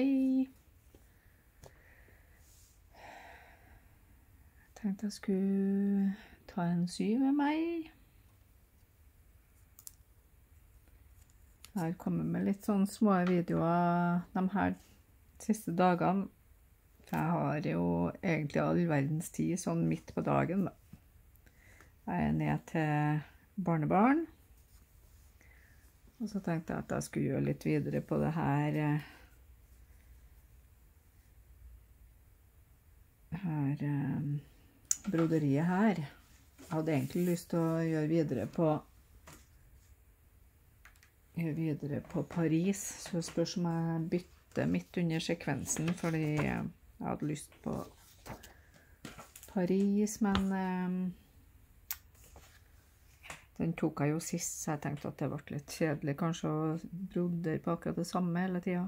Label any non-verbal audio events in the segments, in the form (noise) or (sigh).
Hei. Jeg tenkte jeg skulle ta en sy med meg. Jeg har kommet med litt sånne små videoer de her siste dagene. For jeg har jo egentlig all verdens tid sånn midt på dagen, da. Jeg er ned til barnebarn. Og så tenkte jeg at jeg skulle gjøre litt videre på det her her eh, broderiet her. Jeg hadde egentlig lyst til å gjøre videre på gjøre videre på Paris, så spørs om jeg bytter midt under sekvensen, fordi jeg hadde lyst på Paris, men eh, den tok jeg jo sist, så jeg tenkte at det ble litt kjedelig kanskje å brodere på akkurat det samme hele tida.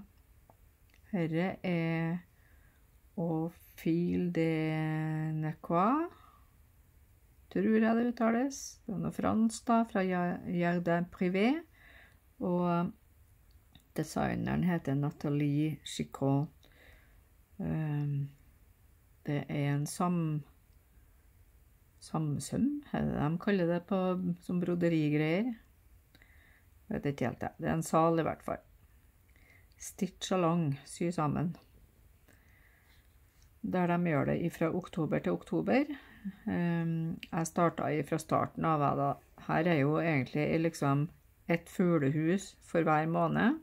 Herre er Au fil de Necois, tror jeg det uttales. Det er noe fransk, da, fra Jardin Privé. Og designeren heter Nathalie Chicot. Um, det er en sam... Samsøm, er det de kaller det på, som broderigreier? Vet ikke helt, det. Det er en sal, i hvert fall. Stitch along, sy sammen. Der de gjør det fra oktober til oktober. Um, jeg starta fra starten av, da. Her er jo egentlig liksom et fuglehus for hver måned.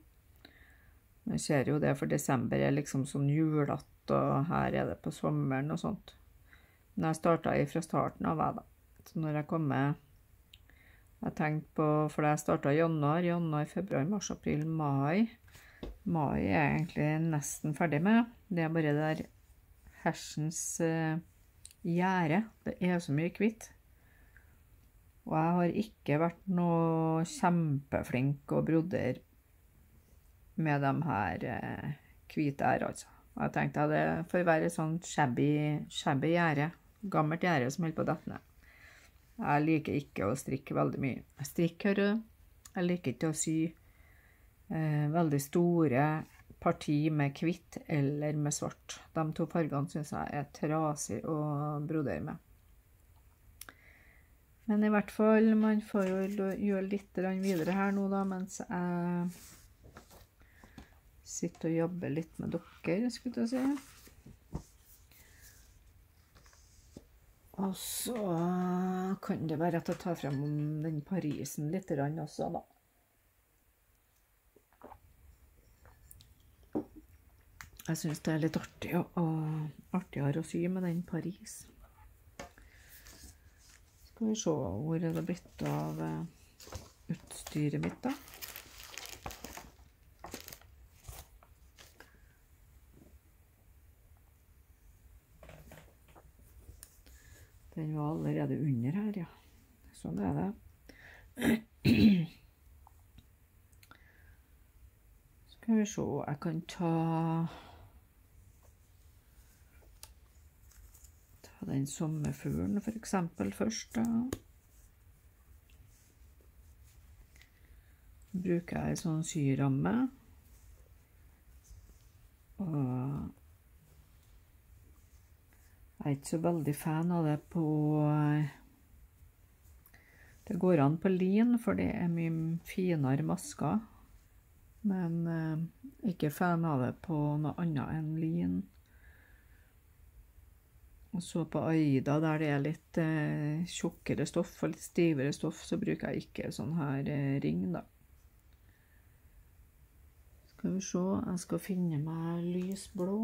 Man ser jo det, for desember er liksom sånn julete, og her er det på sommeren og sånt. Men jeg starta fra starten av, jeg, da. Så når jeg kommer Jeg tenkte på For jeg starta januar, januar, februar, mars, april, mai. Mai er jeg egentlig nesten ferdig med. Det er bare det der hersens uh, gjerde. Det er så mye hvitt. Og jeg har ikke vært noe kjempeflink å brodere med de her eh, hvite her, altså. Jeg tenkte at det får være et sånt shabby, shabby gjerde. Gammelt gjerde som holder på å dette ned. Jeg liker ikke å strikke veldig mye. Jeg strikker, jeg liker ikke å sy eh, veldig store parti med hvitt eller med svart. De to fargene syns jeg er trasig å brodere med. Men i hvert fall, man får jo gjøre litt videre her nå, da, mens jeg sitter og jobber litt med dere, skulle jeg si. Og så kan det være at jeg tar frem den Parisen litt også, da. Jeg syns det er litt artig og artigere å sy med den Paris. Skal vi se hvor er det blitt av eh, utstyret mitt, da. Den var allerede under her, ja. Sånn er det. Skal vi se Jeg kan ta den sommerfuglen for eksempel først. Da. Bruker jeg en sånn syramme. Og jeg er ikke så veldig fan av det på Det går an på lin, for det er mye finere masker. Men eh, ikke fan av det på noe annet enn lin. Og så på Aida, der det er litt eh, tjukkere stoff og litt stivere stoff, så bruker jeg ikke sånn her eh, ring, da. Skal vi se, jeg skal finne meg lysblå.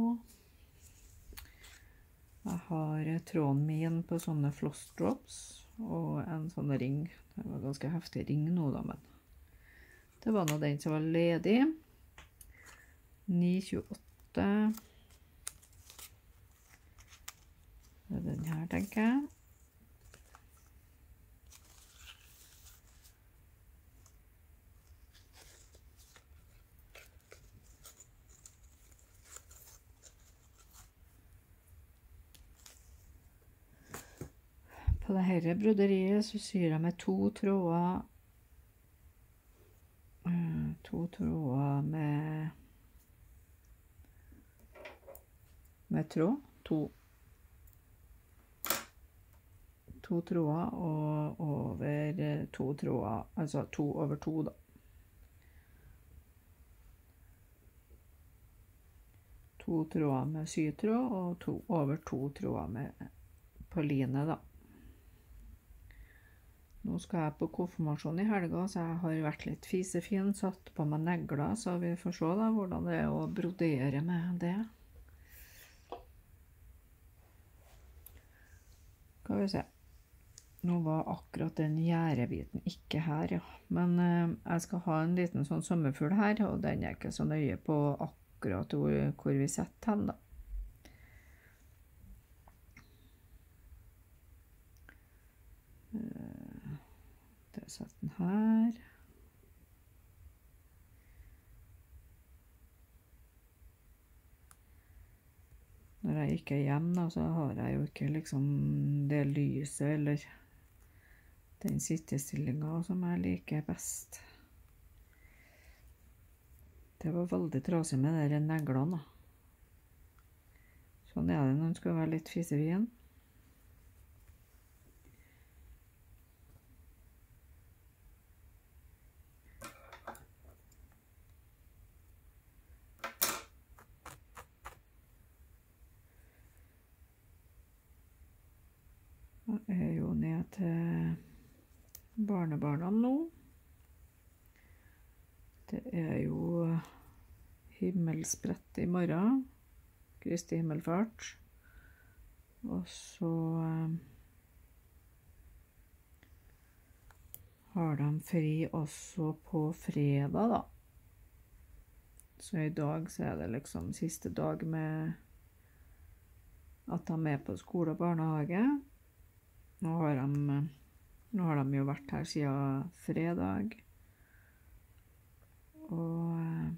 Jeg har eh, tråden min på sånne floss drops og en sånn ring. Det var ganske heftig ring nå, da, men det var nå den som var ledig. 928. Det er den her, tenker jeg. På dette broderiet så syr jeg med to tråder eh, To tråder med med tråd. To, to tråder og over eh, to tråder, altså to over to, da. To tråder med sytråd og to, over to tråder med på line, da. Nå skal jeg på konfirmasjon i helga, så jeg har vært litt fisefin. Satt på meg negler, så vi får se da hvordan det er å brodere med det. Skal vi se. Nå var akkurat den gjerdebiten ikke her, ja. Men eh, jeg skal ha en liten sånn sommerfugl her, og den er ikke så nøye på akkurat hvor, hvor vi setter den, da. Eh, det setter den her. Når jeg ikke er hjemme, da, så har jeg jo ikke liksom det lyset eller den sittestillinga som jeg liker best. Det var veldig trasig med de neglene. Sånn er det når en skal være litt fisevien. Jeg er jo ned til barnebarna nå. Det er jo himmelsbrett i morgen. Kristi himmelfart. Og så eh, har de fri også på fredag, da. Så i dag så er det liksom siste dag med at de er på skole og barnehage. Nå har de, nå har de jo vært her siden fredag. Og eh,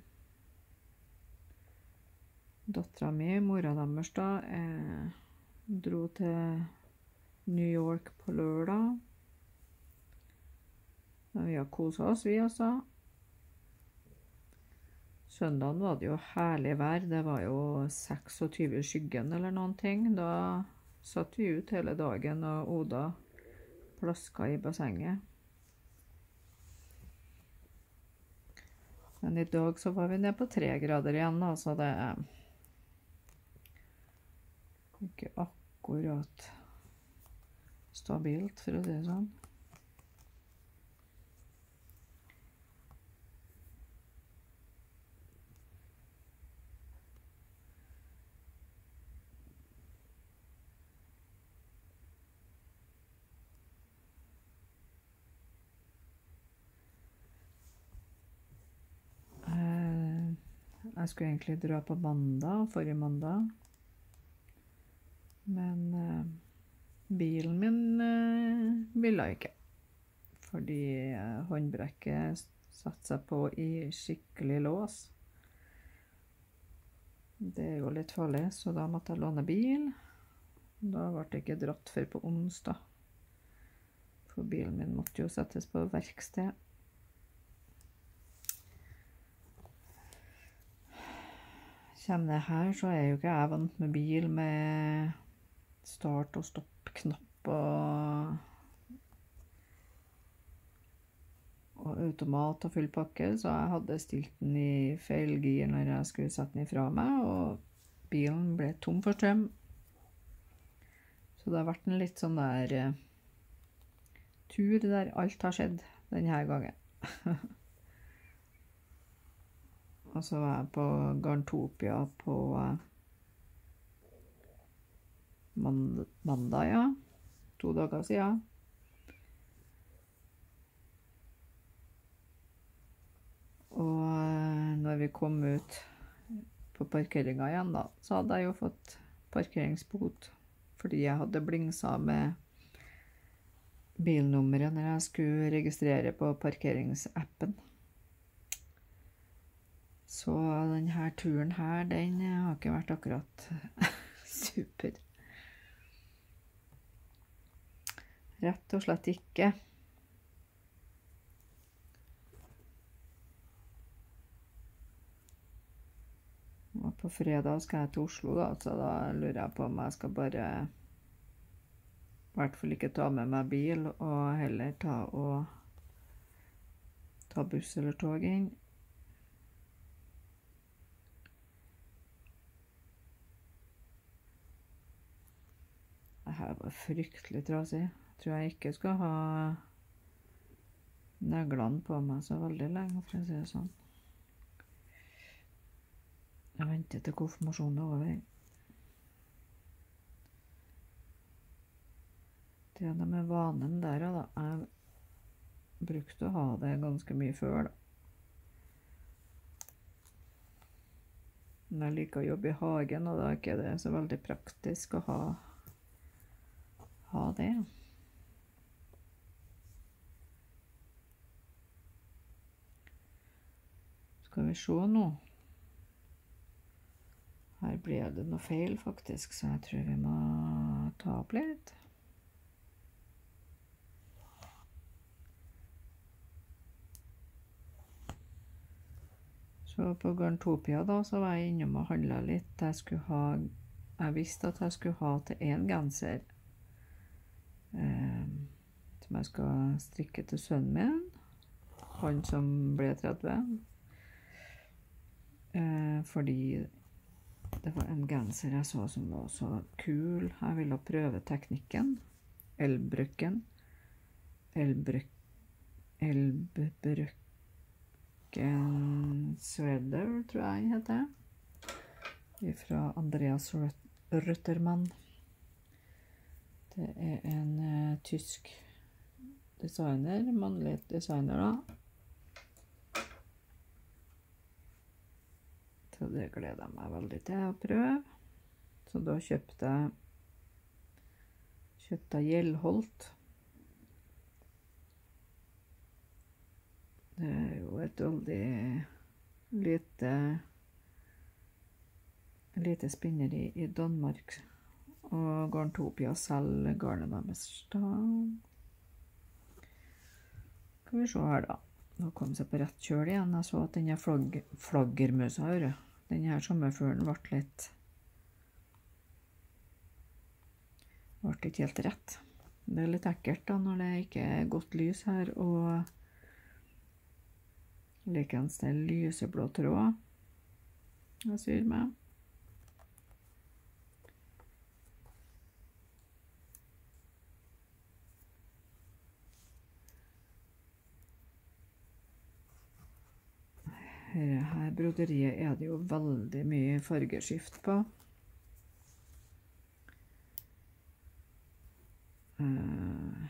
dattera mi, mora deres, da, eh, dro til New York på lørdag. Vi har kosa oss, vi også. Søndagen var det jo herlig vær. Det var jo 26 i skyggen eller noen ting. Da satt vi ut hele dagen, og Oda plaska i bassenget. Men i dag så var vi ned på tre grader igjen, altså så det er ikke akkurat stabilt, for å si det sånn. Eh, Jeg skulle egentlig dra på mandag, forrige mandag. Men eh, bilen min eh, ville ikke. Fordi eh, håndbrekket satte seg på i skikkelig lås. Det er jo litt farlig, så da måtte jeg låne bil. Da ble det ikke dratt før på onsdag. For bilen min måtte jo settes på verksted. Kommer ned her, så er jo ikke jeg vant med bil med start- og stopp-knapp og og automat og full pakke, så jeg hadde stilt den i feil gir når jeg skulle sette den ifra meg, og bilen ble tom for strøm. Så det har vært en litt sånn der uh, tur der alt har skjedd denne gangen. (laughs) og så var jeg på Garntopia på eh, mand mandag, ja. To dager siden. Og eh, når vi kom ut på parkeringa igjen, da, så hadde jeg jo fått parkeringsbot fordi jeg hadde blingsa med bilnummeret når jeg skulle registrere på parkeringsappen. Så denne turen her, den har ikke vært akkurat (laughs) super. Rett og slett ikke. Og på fredag skal jeg til Oslo, da, så da lurer jeg på om jeg skal bare I hvert fall ikke ta med meg bil, og heller ta og ta buss eller tog inn. Her var fryktelig trasig. Tror jeg ikke skal ha neglene på meg så veldig lenge, for å si det sånn. Jeg venter til konfirmasjonen er over. Det er det med vanen der, da. Jeg brukte å ha det ganske mye før, da. Men jeg liker å jobbe i hagen, og da er ikke det så veldig praktisk å ha, ha det. Skal vi se nå. Her ble det noe feil, faktisk, så jeg tror vi må ta opp litt. Så på Garntopia da, så var jeg innom og handla litt. Jeg ha Jeg visste at jeg skulle ha til én genser som jeg skal strikke til sønnen min. Han som ble 30. Eh, fordi det var en genser jeg så som var så kul. Jeg ville prøve teknikken. Elbrøkken. Elbrøk... Elbrøkken Sweater, tror jeg den heter. Fra Andreas Ruttermann. Det er en uh, tysk designer, mannlig designer, da. Så det gleder jeg meg veldig til å prøve. Så da kjøpte jeg kjøpte jeg Gjellholt. Det er jo et veldig lite lite spinneri i Danmark. Og Garntopia selger garnet deres da. Skal vi se her, da. Nå kom seg på rett kjøl igjen. Jeg så at denne flagg, flaggermusa her, denne sommerfuglen ble litt Ble ikke helt rett. Det er litt ekkelt da når det ikke er godt lys her, og Likeens er lyseblå tråd jeg syr med. Dette her broderiet er det jo veldig mye fargeskift på. Uh,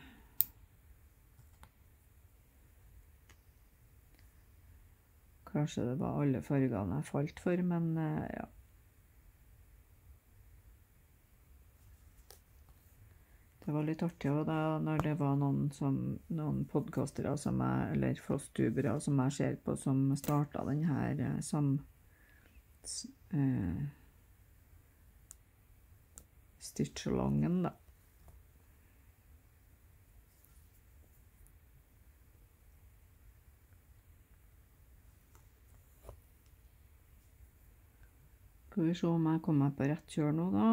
Kanskje det var alle fargene jeg falt for, men uh, ja. Det var litt artig òg, når det var noen, som, noen podkastere eller fossdubere som jeg ser på, som starta den her eh, sam... Eh, Stitchalongen, da. Skal vi se om jeg kommer på rett kjør nå, da.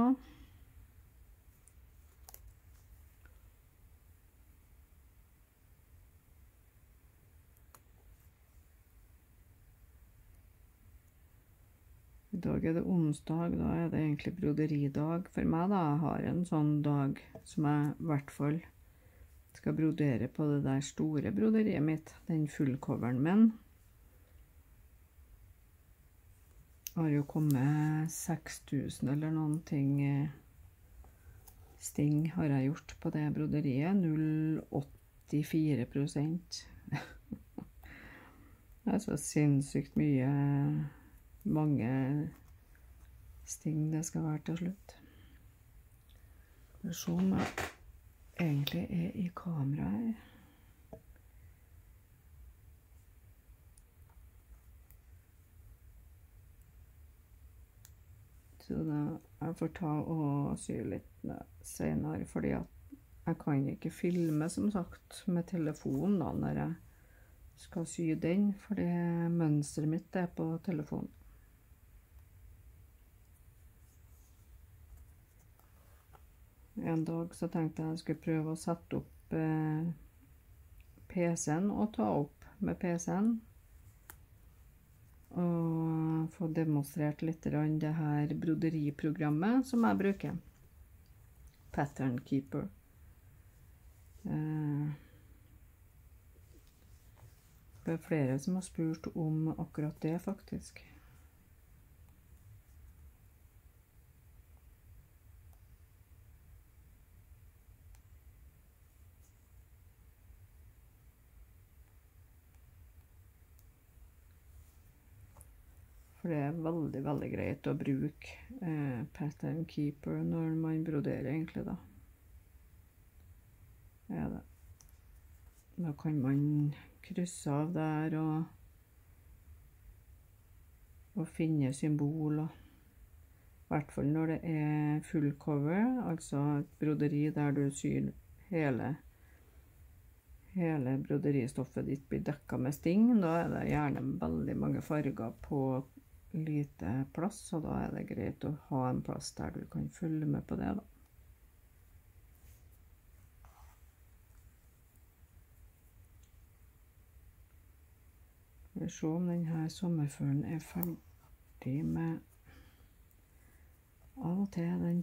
I dag er det onsdag, da er det egentlig broderidag for meg. da. Jeg har en sånn dag som jeg i hvert fall skal brodere på det der store broderiet mitt, den fullcoveren min. har jo kommet 6000 eller noen ting eh, sting har jeg gjort på det broderiet. 0,84 (laughs) Det er så sinnssykt mye mange sting det skal være til slutt. Skal vi se om jeg egentlig er i kamera her. Så da jeg får ta og sy litt senere, fordi at Jeg kan ikke filme, som sagt, med telefonen da, når jeg skal sy den, fordi mønsteret mitt er på telefonen. En dag så tenkte jeg jeg skulle prøve å sette opp eh, PC-en og ta opp med PC-en. Og få demonstrert litt det her broderiprogrammet som jeg bruker. Pattern Keeper. Eh, det er flere som har spurt om akkurat det, faktisk. For det er veldig, veldig greit å bruke eh, pattern keeper når man broderer, egentlig, da. Ja, det. Da kan man krysse av der og, og finne symbol. I hvert fall når det er full cover, altså et broderi der du syr hele hele broderistoffet ditt blir dekka med sting. Da er det gjerne veldig mange farger på lite plass, og da er det greit å ha en plass der du kan følge med på det, da. Skal vi se om denne sommerfuglen er ferdig med Av og til er den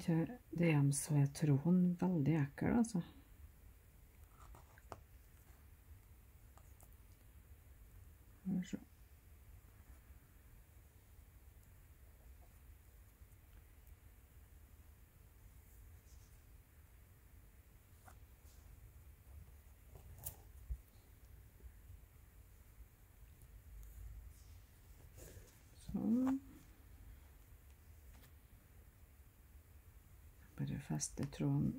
DMC-tråden veldig ekkel, altså. Skal vi se. Sånn. Bare feste tråden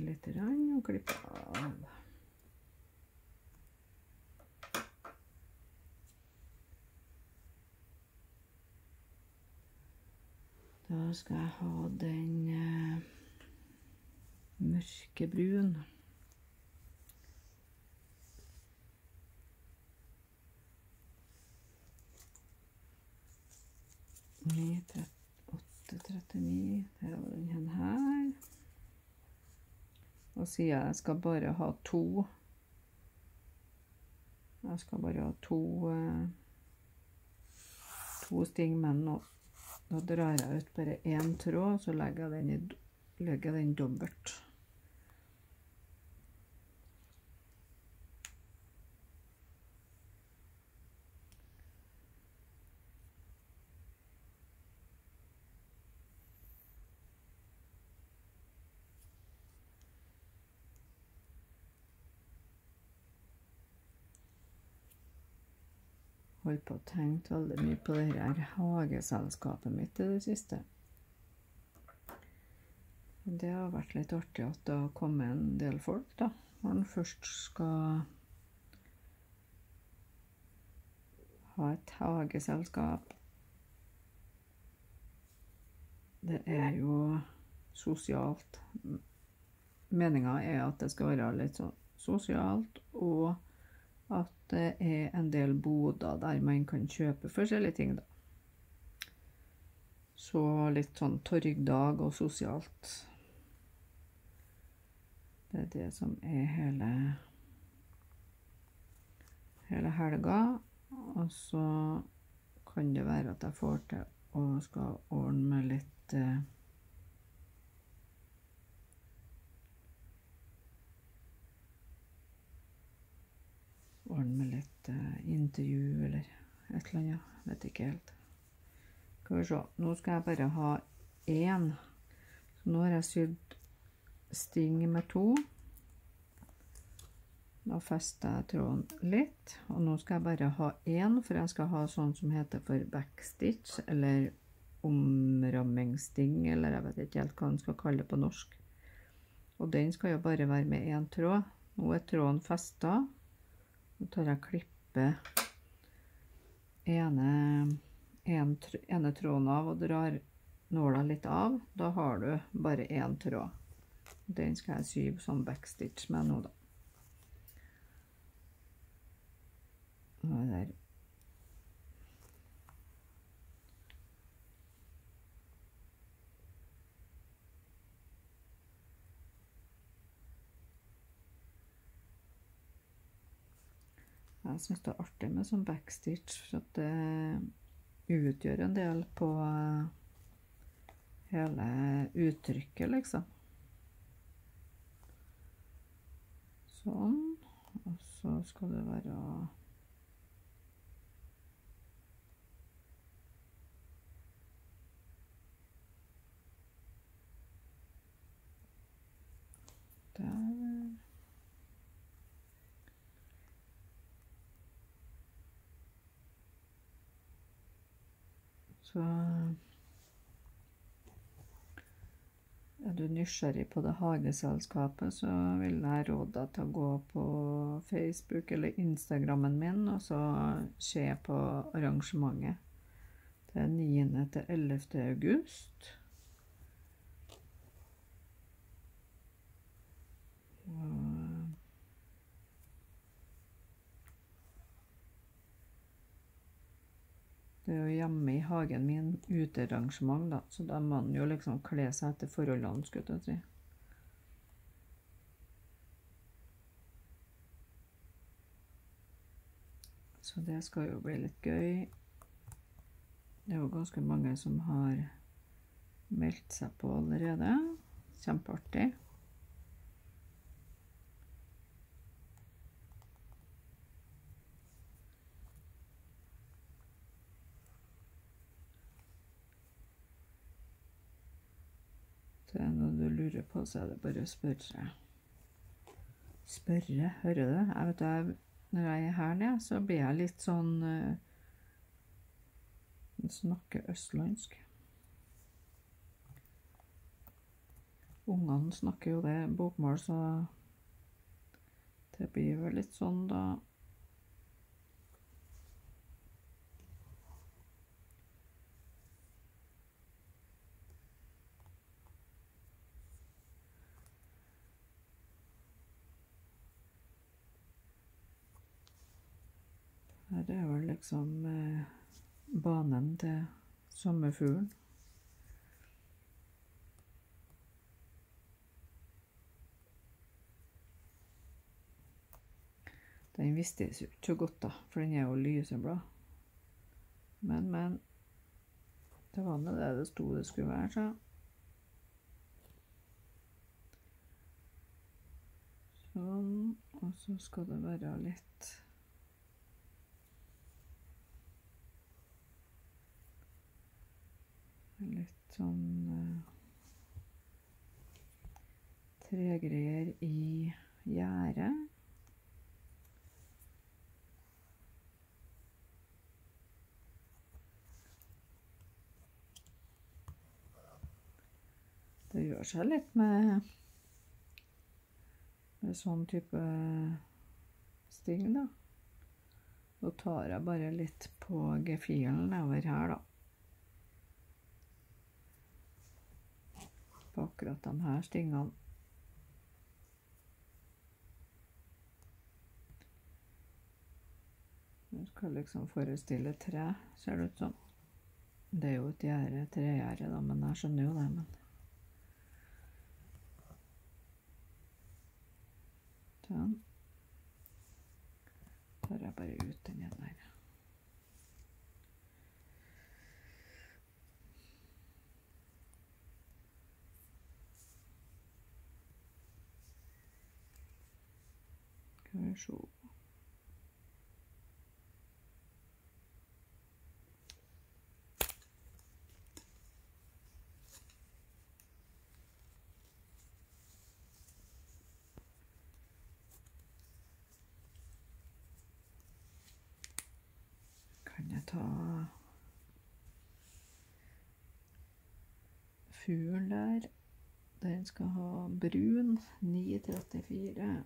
litt og klippe av. Da skal jeg ha den eh, mørkebrun. 9, 8, 39 Det var den her. Og sier jeg skal bare ha to Jeg skal bare ha to to sting, men nå. Da drar jeg ut bare én tråd, så legger jeg den, i, legger den dobbelt. Holdt på å tenke veldig mye på det her hageselskapet mitt i det siste. Det har vært litt artig at det har kommet en del folk, da. Når en først skal ha et hageselskap. Det er jo sosialt. Meninga er at det skal være litt sånn sosialt, og at det er en del boder der man kan kjøpe forskjellige ting, da. Så litt sånn torgdag og sosialt. Det er det som er hele hele helga. Og så kan det være at jeg får til å skal ordne med litt eh, ordne med litt uh, intervju eller et eller annet. Vet ikke helt. Skal vi se. Nå skal jeg bare ha én. Så nå har jeg sydd sting med to. Da fester jeg tråden litt. Og nå skal jeg bare ha én, for jeg skal ha sånn som heter for backstitch, eller omrammingssting, eller jeg vet ikke helt hva en skal kalle det på norsk. Og den skal jo bare være med én tråd. Nå er tråden festa. Nå tar jeg klippe ene, en, ene tråden av og drar nåla litt av. Da har du bare én tråd. Den skal jeg sy sånn backstitch med nå, da. Og der. Jeg syns det er artig med sånn backstitch, for at det utgjør en del på hele uttrykket, liksom. Sånn. Og så skal det være Der. Så er du nysgjerrig på det hageselskapet, så vil jeg råde deg til å gå på Facebook eller Instagrammen min og så se på arrangementet. Det er 9. til 11. august. Og Det er jo hjemme i hagen min utearrangement, da, så da må man jo liksom kle seg etter forholdene, skulle jeg si. Så det skal jo bli litt gøy. Det er jo ganske mange som har meldt seg på allerede. Kjempeartig. Det er noe du så er det bare å spørre. Spørre, hører du? Jeg vet jeg, Når jeg er her nede, så blir jeg litt sånn uh, Snakker østlandsk. Ungene snakker jo det bokmål, så det blir vel litt sånn, da. Her er vel liksom eh, banen til sommerfuglen. Den vistes jo ikke så godt, da, for den er jo lyseblå. Men, men Det var nå det det sto det skulle være, så. Sånn. Og så skal det være litt Litt sånn uh, tregreier i gjerdet. Det gjør seg litt med, med sånn type sting, da. Nå tar jeg bare litt på gefilen over her, da. Akkurat de her stingene. Du skal liksom forestille tre, ser det ut som. Det er jo et gjerde, tregjerde, da, men jeg skjønner jo det. men... Sånn. Tar jeg bare ut den igjen der. Skal vi se Kan jeg ta fuglen der? Den skal ha brun 934.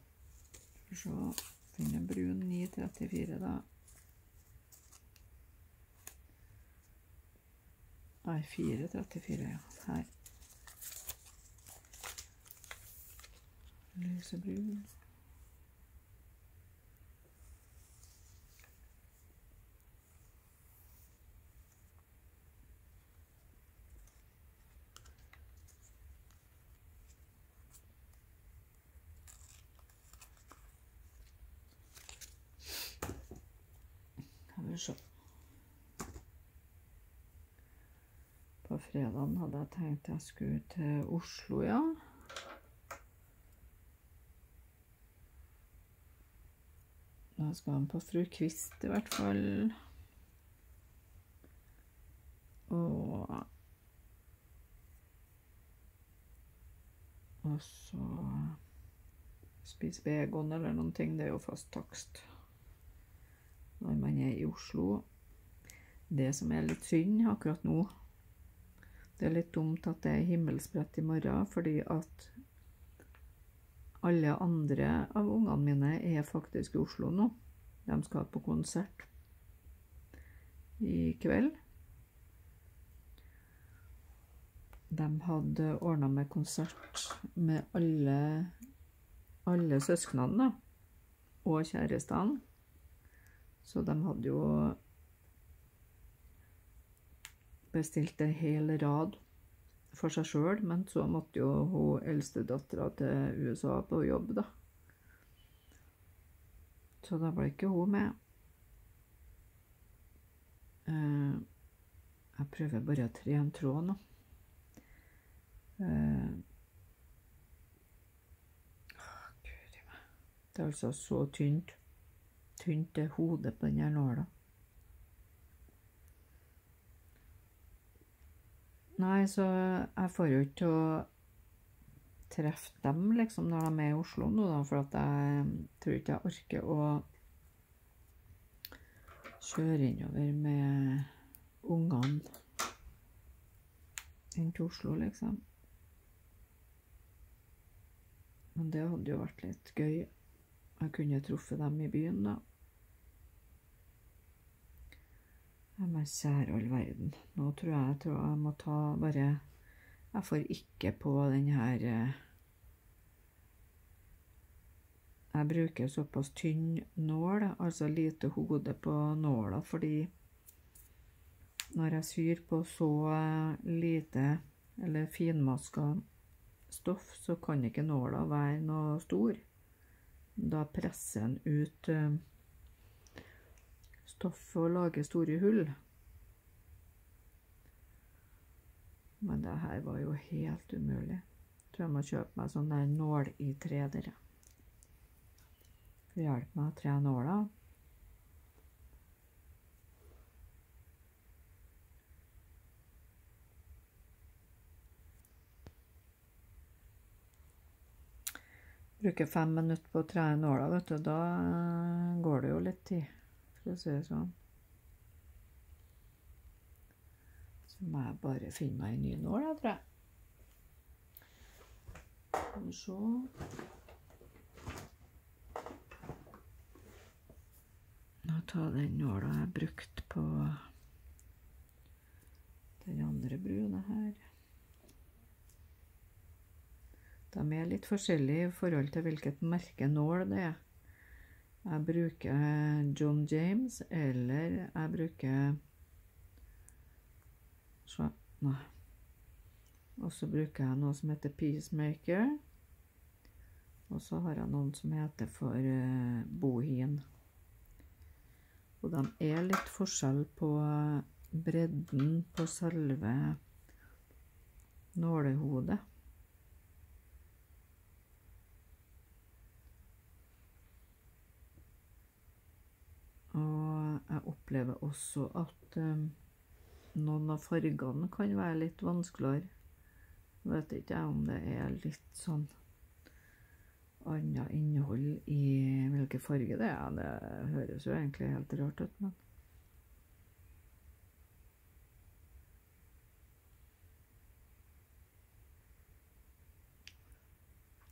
Vi se Finne brun 934, da. Nei, 434, ja. Her. Lysebrun. Skal vi se. På fredagen hadde jeg tenkt jeg skulle til Oslo, ja. Da skal han på fru Kvist i hvert fall. Og Og så spise vegan eller noen ting. Det er jo fast takst når man er i Oslo. Det som er litt synd akkurat nå Det er litt dumt at det er himmelsbrett i morgen, fordi at alle andre av ungene mine er faktisk i Oslo nå. De skal på konsert i kveld. De hadde ordna med konsert med alle, alle søsknene og kjærestene. Så de hadde jo bestilt en hel rad for seg sjøl, men så måtte jo hun eldstedattera til USA på jobb, da. Så da ble ikke hun med. Eh, jeg prøver bare å tre en tråd nå. Det er altså så tynt. Tynt er hodet på den nåla. Nei, så jeg får jo ikke til å treffe dem liksom når de er i Oslo nå, da, for at jeg tror ikke jeg orker å kjøre innover med ungene inn til Oslo, liksom. Men det hadde jo vært litt gøy. Jeg kunne truffet dem i byen, da. Ja, Men kjære all verden. Nå tror jeg, jeg tror jeg må ta bare Jeg får ikke på den her eh, Jeg bruker såpass tynn nål, altså lite hode på nåla, fordi når jeg syr på så eh, lite eller finmaska stoff, så kan ikke nåla være noe stor. Da presser en ut eh, stoff og lage store hull. Men det her var jo helt umulig. Jeg tror jeg må kjøpe meg sånn der nål i tre, dere. For hjelpe meg å tre nåler. Bruker fem minutter på å tre nåla, vet du. Da går det jo litt tid. Skal å si det sånn. Så må jeg bare finne meg en ny nål, jeg, tror jeg. Skal vi se. Nå tar den nåla jeg brukte på den andre brune her. De er litt forskjellige i forhold til hvilket merke nål det er. Jeg bruker John James, eller jeg bruker Se, nei. Og så bruker jeg noe som heter Peacemaker. Og så har jeg noen som heter for uh, Bohin. Og de er litt forskjell på bredden på selve nålehodet. Og jeg opplever også at um, noen av fargene kan være litt vanskeligere. Vet ikke jeg om det er litt sånn annet innhold i hvilken farge det er. Det høres jo egentlig helt rart ut, men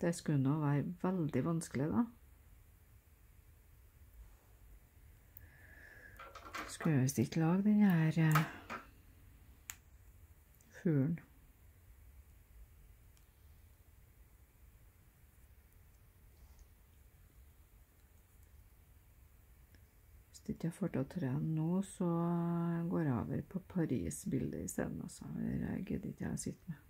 Det skulle nå være veldig vanskelig, da. Skulle jeg visst ikke lage den her eh, fuglen. Hvis ikke får til å trene nå, så går jeg over på Paris-bildet isteden. Altså. Det gidder ikke jeg å sitte med.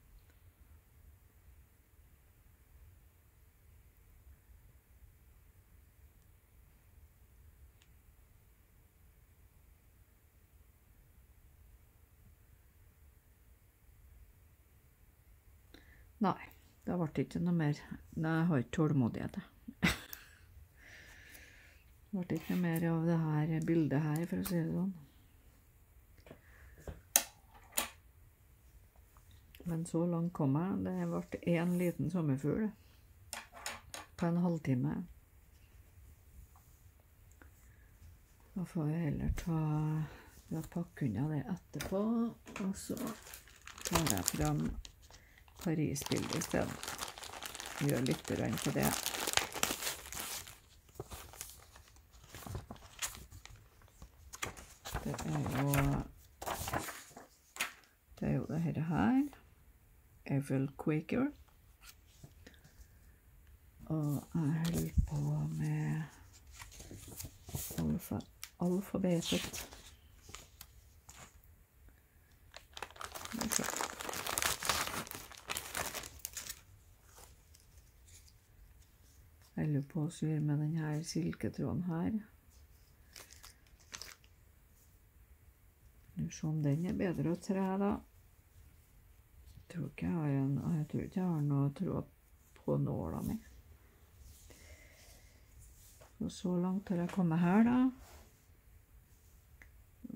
Nei, det ble ikke noe mer. Nei, Jeg har ikke tålmodighet, jeg. Det ble ikke noe mer av det her bildet her, for å si det sånn. Men så langt kom jeg. Det ble én liten sommerfugl på en halvtime. Da får jeg heller ta ja, pakke unna det etterpå. Og så tar jeg fram Paris-bildet stedet. Gjør litt på det. Det er jo Det er jo det her. Eiffel Quaker. Og jeg holder på med alfa, alfabetet. Å syre med denne silketråden her. Nå se om den er bedre å tre, da. Jeg tror ikke jeg har, noe tråd på nåla mi. Og så langt har jeg kommet her, da.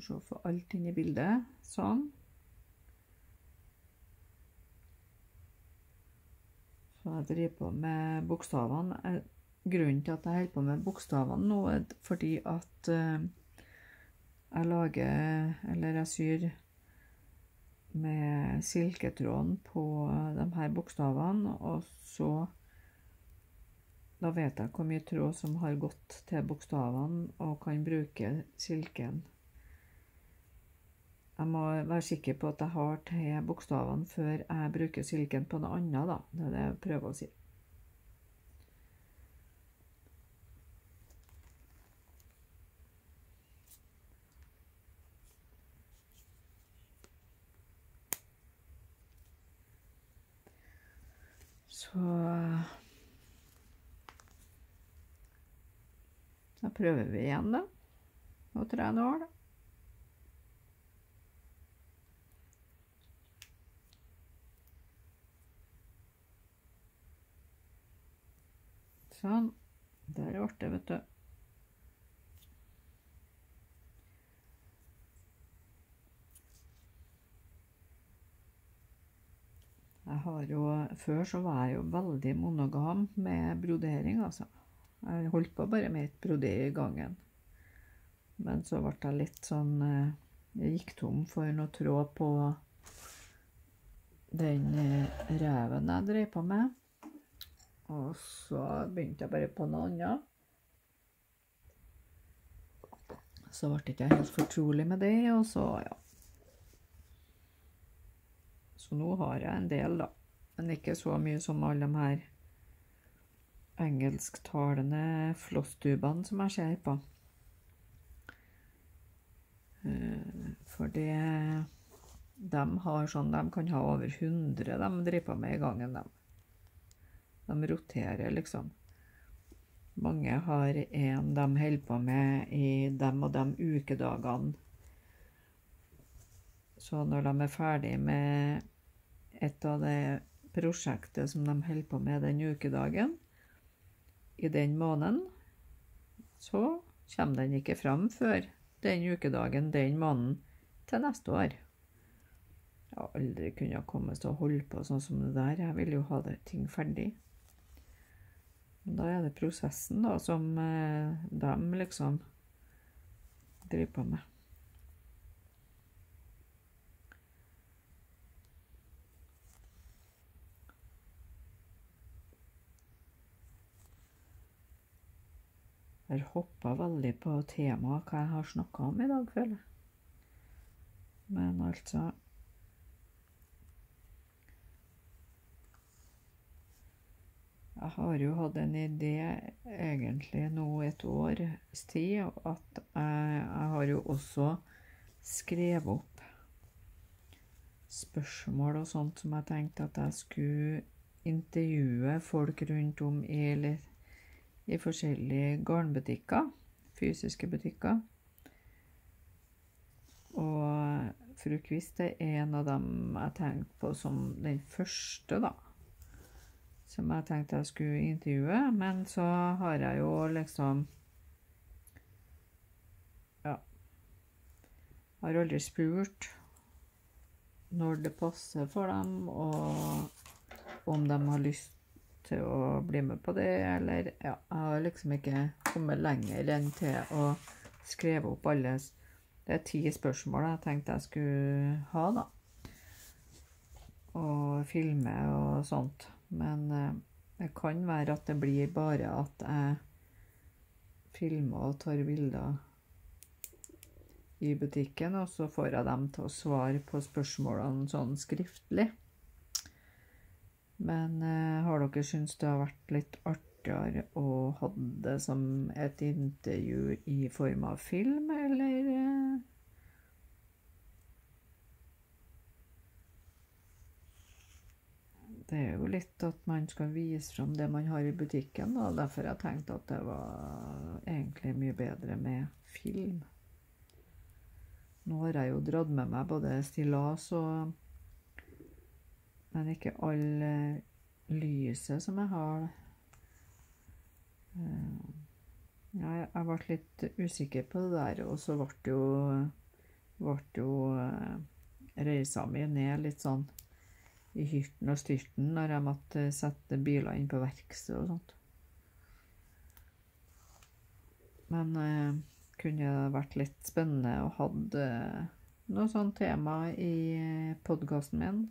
Så få alt inn i bildet. Sånn. Så jeg driver på med bokstavene. Grunnen til at jeg holder på med bokstavene nå, er fordi at uh, jeg lager Eller jeg syr med silketråden på de her bokstavene, og så Da vet jeg hvor mye tråd som har gått til bokstavene, og kan bruke silken. Jeg må være sikker på at jeg har til bokstavene før jeg bruker silken på noe annet, da. Det er det jeg prøver å si. Så Da prøver vi igjen, da. Og trene år, da. Sånn. Der ble det, vet du. Jo, Før så var jeg jo veldig monogam med brodering, altså. Jeg holdt på bare med et broder i gangen. Men så ble jeg litt sånn Jeg gikk tom for noe tråd på den reven jeg drev på med. Og så begynte jeg bare på noe annet. Så ble ikke helt fortrolig med det, og så, ja. Så nå har jeg en del, da. Men ikke så mye som alle de her engelsktalende flosstubene som jeg ser på. For det De har sånn De kan ha over 100 de driver på med i gangen, de. De roterer, liksom. Mange har en de holder på med i de og de ukedagene. Så når de er ferdig med et av det prosjektet som de holder på med den ukedagen, i den måneden, så kommer den ikke fram før den ukedagen den måneden til neste år. Jeg har aldri kunnet komme til å holde på sånn som det der. Jeg vil jo ha det ting ferdig. Da er det prosessen da, som eh, de liksom driver på med. Jeg har hoppa veldig på temaet hva jeg har snakka om i dag, føler jeg. Men altså Jeg har jo hatt en idé egentlig nå et års tid, at jeg, jeg har jo også skrevet opp spørsmål og sånt som jeg tenkte at jeg skulle intervjue folk rundt om i, i forskjellige garnbutikker, fysiske butikker. Og Fru Kvist er en av dem jeg tenkte på som den første, da. Som jeg tenkte jeg skulle intervjue. Men så har jeg jo liksom Ja. Har aldri spurt når det passer for dem, og om de har lyst til å bli med på det, eller Ja, jeg har liksom ikke kommet lenger enn til å skrive opp alle Det er ti spørsmål jeg tenkte jeg skulle ha, da. Og filme og sånt. Men eh, det kan være at det blir bare at jeg filmer og tar bilder i butikken, og så får jeg dem til å svare på spørsmålene sånn skriftlig. Men eh, har dere syntes det har vært litt artigere å ha det som et intervju i form av film, eller eh? Det er jo litt at man skal vise fram det man har i butikken, og derfor har jeg tenkt at det var egentlig mye bedre med film. Nå har jeg jo dratt med meg både stillas og men ikke all eh, lyset som jeg har. Uh, ja, jeg ble litt usikker på det der, og så ble jo, jo uh, reisa mi ned litt sånn i hyrten og styrten når jeg måtte sette biler inn på verksted og sånt. Men eh, kunne det vært litt spennende å ha noe sånt tema i podkasten min.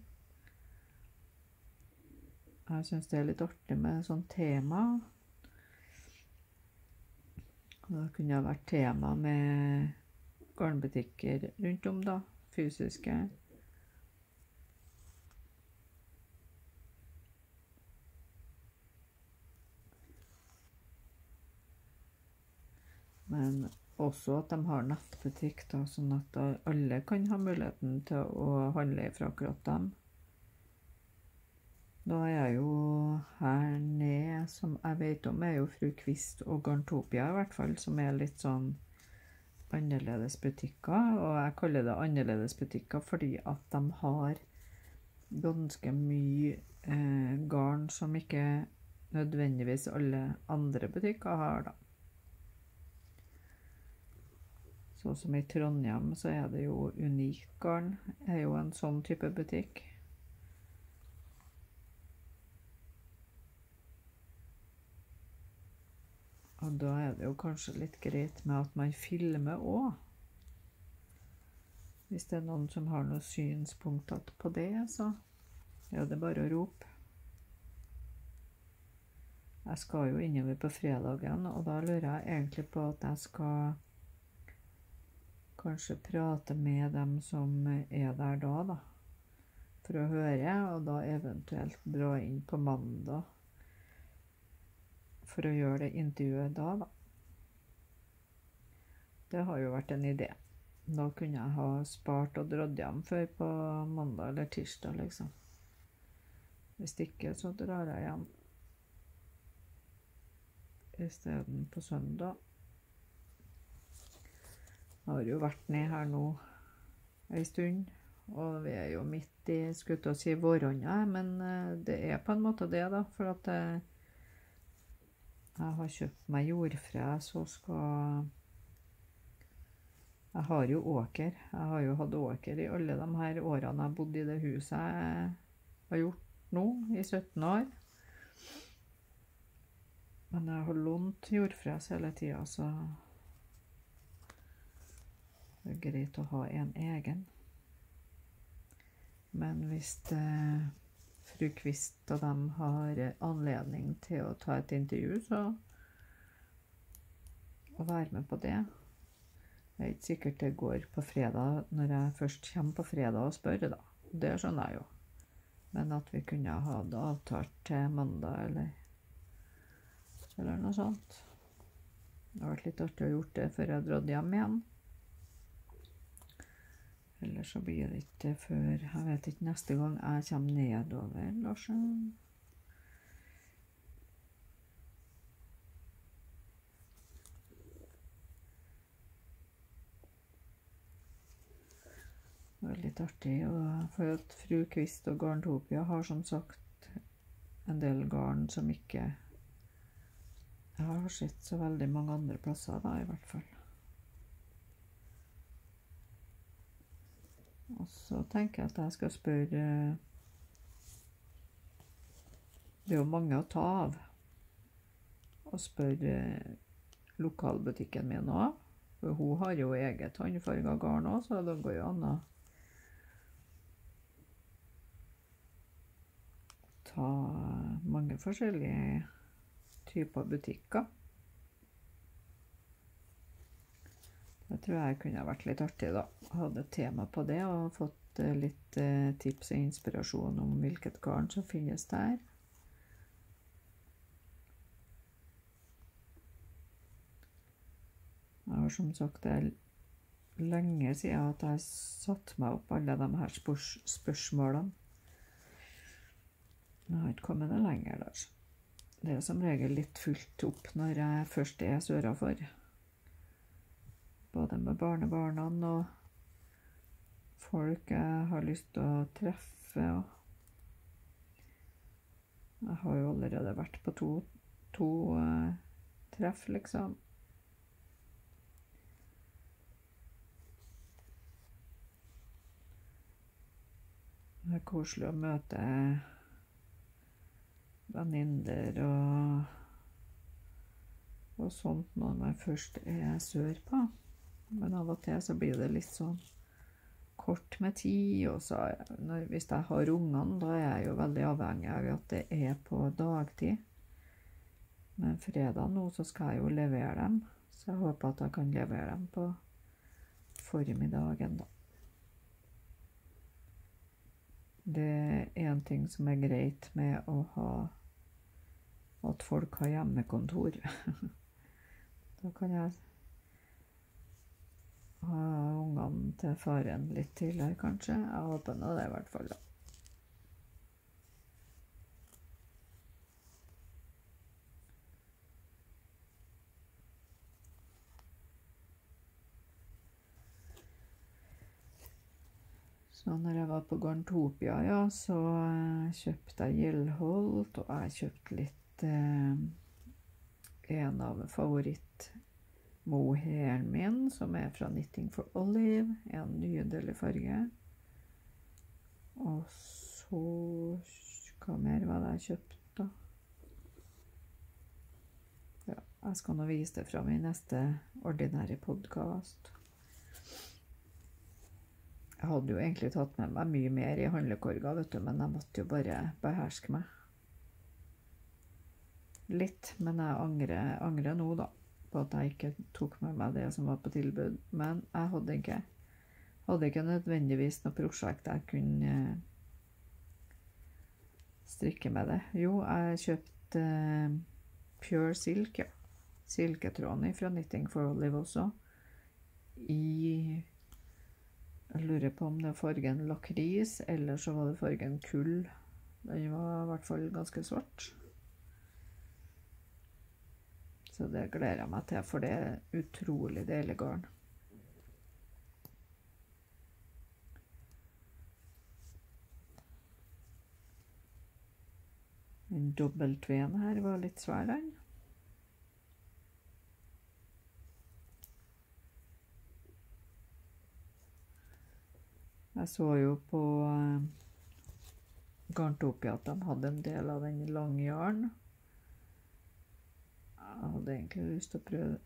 Jeg syns det er litt artig med sånt tema. Det kunne ha vært tema med garnbutikker rundt om, da. Fysiske. Men også at de har nettbutikk, da, sånn at alle kan ha muligheten til å handle fra akkurat dem. Da er jeg jo her nede, som jeg vet om, er jo Fru Kvist og Garntopia, i hvert fall, som er litt sånn annerledes butikker. Og jeg kaller det annerledes butikker fordi at de har ganske mye eh, garn som ikke nødvendigvis alle andre butikker har, da. Sånn som i Trondheim så er det jo Unikt garn, er jo en sånn type butikk. Og da er det jo kanskje litt greit med at man filmer òg. Hvis det er noen som har noen synspunkter på det, så er det bare å rope. Jeg skal jo innover på fredagen, og da lurer jeg egentlig på at jeg skal kanskje prate med dem som er der da, da. For å høre, og da eventuelt dra inn på mandag for å gjøre det intervjuet da, da. Det har jo vært en idé. Da kunne jeg ha spart og dratt hjem før på mandag eller tirsdag, liksom. Hvis ikke, så drar jeg hjem isteden på søndag. Jeg har jo vært ned her nå ei stund, og vi er jo midt i skulle til å si våronna, men eh, det er på en måte det, da. For at det jeg har kjøpt meg jordfres så skal Jeg har jo åker. Jeg har jo hatt åker i alle de her årene jeg har bodd i det huset jeg har gjort nå, i 17 år. Men jeg har lånt jordfres hele tida, så det er greit å ha en egen. Men hvis det fru Kvist og dem har anledning til å ta et intervju, så å være med på det. Det er ikke sikkert det går på fredag når jeg først kommer på fredag og spør, da. Det skjønner jeg jo. Men at vi kunne ha det avtalt til mandag eller eller noe sånt. Det hadde vært litt artig å gjort det før jeg dro hjem igjen. Eller så blir det ikke før jeg vet ikke neste gang jeg kommer nedover, Larsen. Det artig artig, for at fru Kvist og Garntopia har som sagt en del garn som ikke jeg har sett så veldig mange andre plasser, da, i hvert fall. Og så tenker jeg at jeg skal spørre Det er jo mange å ta av. Og spørre lokalbutikken min òg. For hun har jo eget håndfarga garn òg, så det går jo an å ta mange forskjellige typer butikker. Det tror jeg kunne vært litt artig, da. Hadde et tema på det og fått eh, litt eh, tips og inspirasjon om hvilket garn som finnes der. Jeg har som sagt det er lenge siden at jeg satte meg opp alle de her spørs spørsmålene. Jeg har ikke kommet det lenger der. Det er som regel litt fullt opp når jeg først er sørafor. Både med barnebarna og folk jeg har lyst til å treffe. Jeg har jo allerede vært på to, to uh, treff, liksom. Det er koselig å møte venninner og, og sånt når man først er sørpå. Men av og til så blir det litt sånn kort med tid. Og så når, hvis jeg har ungene, da er jeg jo veldig avhengig av at det er på dagtid. Men fredag nå så skal jeg jo levere dem, så jeg håper at jeg kan levere dem på formiddagen, da. Det er én ting som er greit med å ha at folk har hjemmekontor. (laughs) da kan jeg ha ungene til faren litt tidligere, kanskje. Jeg håper nå det, i hvert fall. da. Så når jeg var på Garntopia, ja, så eh, kjøpte jeg Gjeldholt, og jeg kjøpte litt eh, En av favoritt-mohairen min, som er fra Knitting for Olive. En nydelig farge. Og så Hva mer var det jeg kjøpte, da? Ja, jeg skal nå vise det fram i neste ordinære podkast. Jeg hadde jo egentlig tatt med meg mye mer i handlekorga, vet du, men jeg måtte jo bare beherske meg. Litt, men jeg angrer, angrer nå, da, på at jeg ikke tok med meg det som var på tilbud. Men jeg hadde ikke, hadde ikke nødvendigvis noe prosjekt jeg kunne eh, strikke med det. Jo, jeg kjøpte uh, Pure Silk, ja. Silketråden fra Knitting for Olive også. I jeg lurer på om det er fargen lakris, eller så var det fargen kull. Den var i hvert fall ganske svart. Så det gleder jeg meg til, for det er utrolig deilig garn. Den W-en her var litt svær, den. Jeg så jo på uh, Garntopia at de hadde en del av den lange langjarn. Jeg hadde egentlig lyst til å prøve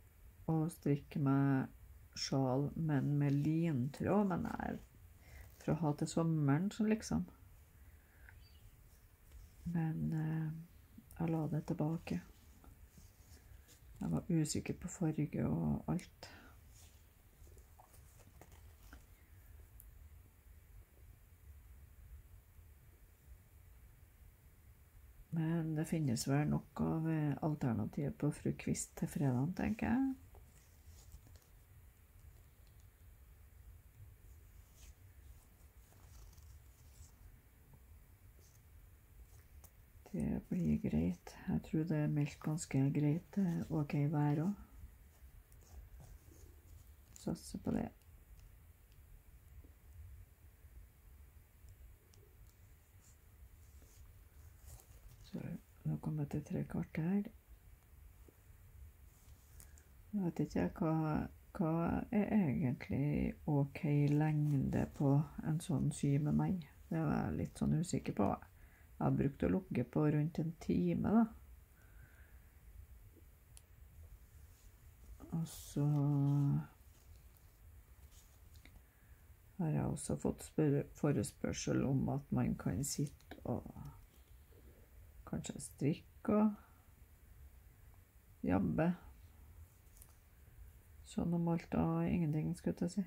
å strikke meg sjal, men med lintråd. Men jeg for å ha til sommeren, så liksom. Men eh, jeg la det tilbake. Jeg var usikker på farge og alt. Men det finnes vel nok av alternativer på fru Kvist til fredag, tenker jeg. Det blir greit. Jeg tror det er meldt ganske greit eh, OK vær òg. Satser på det. Så nå kommer jeg til tre kvarter. Jeg vet ikke hva, hva er egentlig OK lengde på en sånn sky med meg. Det var jeg litt sånn usikker på. Jeg har brukt å lukke på rundt en time, da. Og så har jeg også fått forespørsel om at man kan sitte og kanskje strikke og jobbe. Sånn om alt og ingenting, skulle jeg si.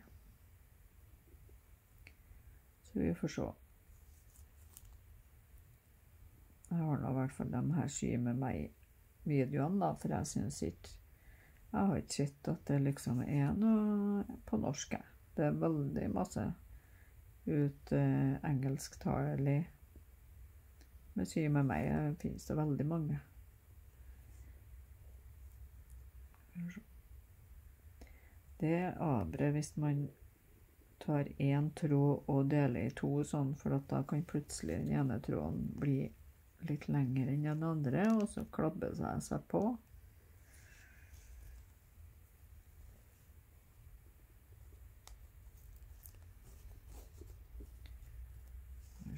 Så vi får se. Jeg har nå i hvert fall de her Sky med meg-videoene, da, for jeg syns ikke Jeg har ikke sett at det liksom er noe på norsk. Det er veldig masse ut eh, engelsktalelig med sier med meg finnes det veldig mange. Det er abre hvis man tar én tråd og deler i to sånn, for da kan plutselig den ene tråden bli litt lengre enn den andre, og så klabber seg seg på.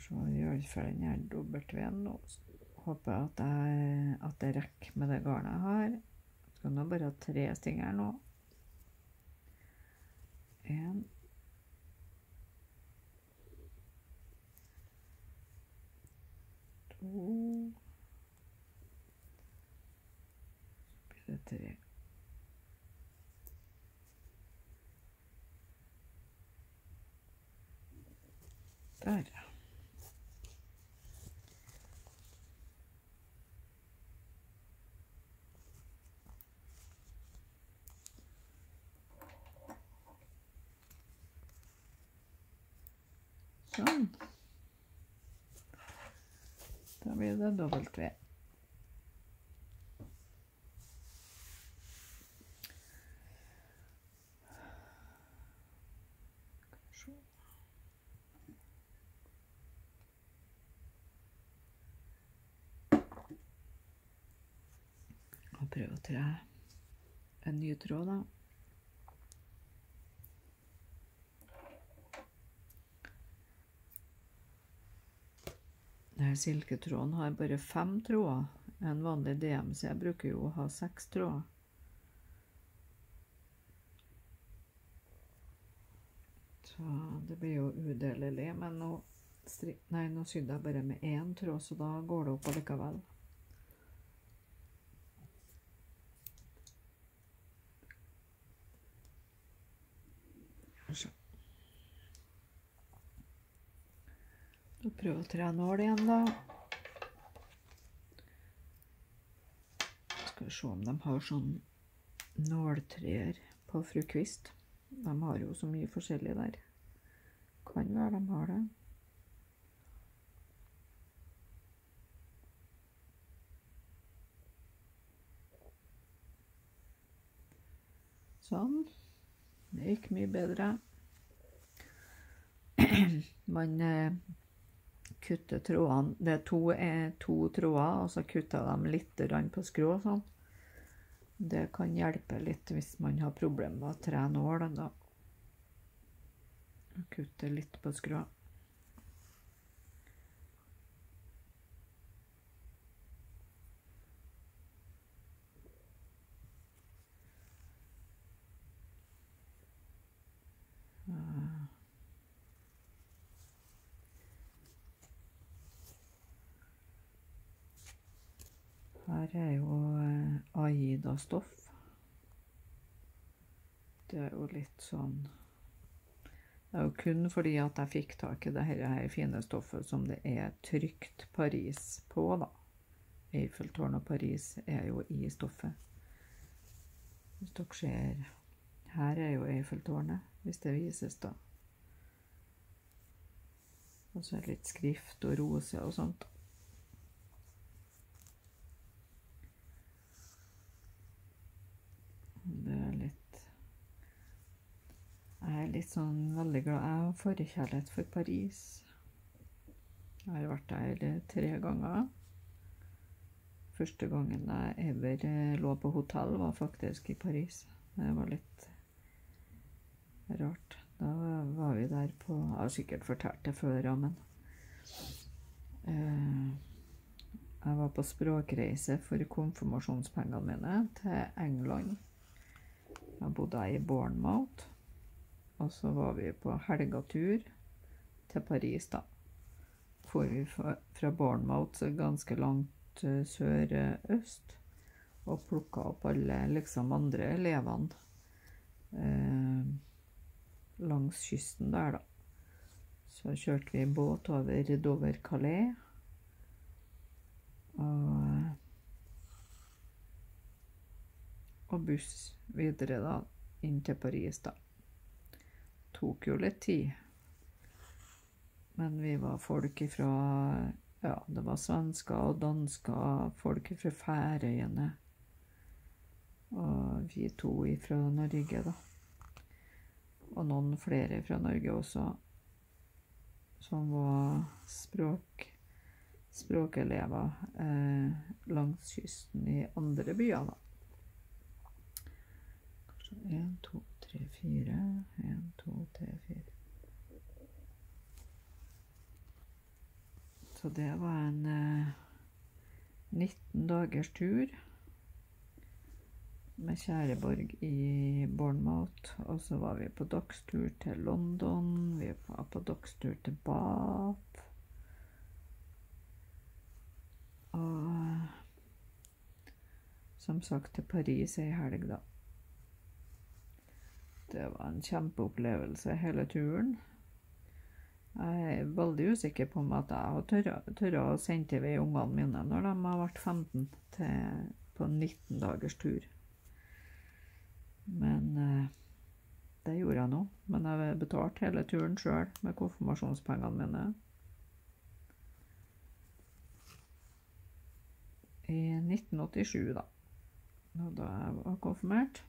Så gjør jeg ferdig den her W-en nå. Håper at jeg, at jeg rekker med det garnet jeg har. Jeg skal nå bare ha tre stinger nå. En to Så blir det tre. Der, ja. Sånn. Da blir det V. Og prøve å tre en ny tråd, da. Denne silketråden har bare fem tråder. En vanlig DMC bruker jo å ha seks tråder. Så det blir jo udelelig, men nå, nei, nå sydde jeg bare med én tråd, så da går det opp allikevel. Så prøve å tre nål igjen, da. Skal vi se om de har sånn nåltreer på fru Kvist. De har jo så mye forskjellig der. Kan være de har det. Sånn. Det gikk mye bedre. (clears throat) Man eh, kutter trådene Det er to, er to tråder, og så kutter de litt på skrå. Sånn. Det kan hjelpe litt hvis man har problemer med å tre nål. Kutte litt på skrå. Her er jo Aida-stoff. Det er jo litt sånn Det er jo kun fordi at jeg fikk tak i det her fine stoffet som det er trygt Paris på, da. Eiffeltårnet og Paris er jo i stoffet. Hvis dere ser Her er jo Eiffeltårnet, hvis det vises, da. Og så er det litt skrift og rose og sånt. Det er litt Jeg er litt sånn veldig glad Jeg har forkjærlighet for Paris. Jeg har vært der tre ganger. Første gangen jeg ever eh, lå på hotell, var faktisk i Paris. Det var litt rart. Da var vi der på Jeg har sikkert fortalt det før, men eh, Jeg var på språkreise for konfirmasjonspengene mine til England. Jeg bodde i Bournemouth. Og så var vi på helgetur til Paris, da. For vi fra Bournemouth ganske langt uh, sørøst og plukka opp alle liksom andre elevene eh, langs kysten der, da. Så kjørte vi båt over Dover-Calais. Og og buss videre da, inn til Paris, da. Tok jo litt tid. Men vi var folk ifra Ja, det var svensker og dansker, folk fra Færøyene. Og vi to ifra Norge, da. Og noen flere fra Norge også, som var språk, språkelever eh, langs kysten i andre byer, da. Én, to, tre, fire. En, to, tre, fire. Så det var en eh, 19 dagers tur med Kjæreborg i Bournemouth. Og så var vi på dagstur til London. Vi var på dagstur til Bath. Og som sagt til Paris ei helg, da. Det var en kjempeopplevelse, hele turen. Jeg er veldig usikker på om at jeg har tørra å sende til vei ungene mine når de har vært 15 til, på 19 dagers tur. Men eh, det gjorde jeg nå. Men jeg har betalt hele turen sjøl med konfirmasjonspengene mine. I 1987, da. Da jeg var konfirmert.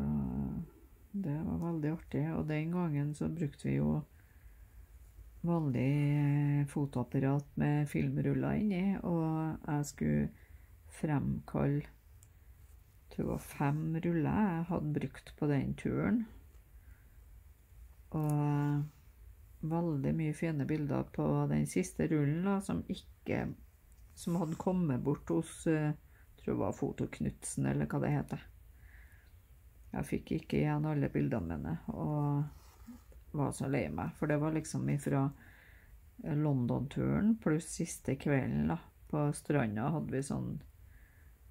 Så det var veldig artig. Og den gangen så brukte vi jo vanlig eh, fotoapparat med filmruller inni, og jeg skulle fremkalle tror det var fem ruller jeg hadde brukt på den turen. Og veldig mye fine bilder på den siste rullen, da, som ikke Som hadde kommet bort hos eh, tror det var Foto Knutsen, eller hva det heter. Jeg fikk ikke igjen alle bildene mine og var så lei meg. For det var liksom ifra London-turen pluss siste kvelden da, på stranda hadde vi sånn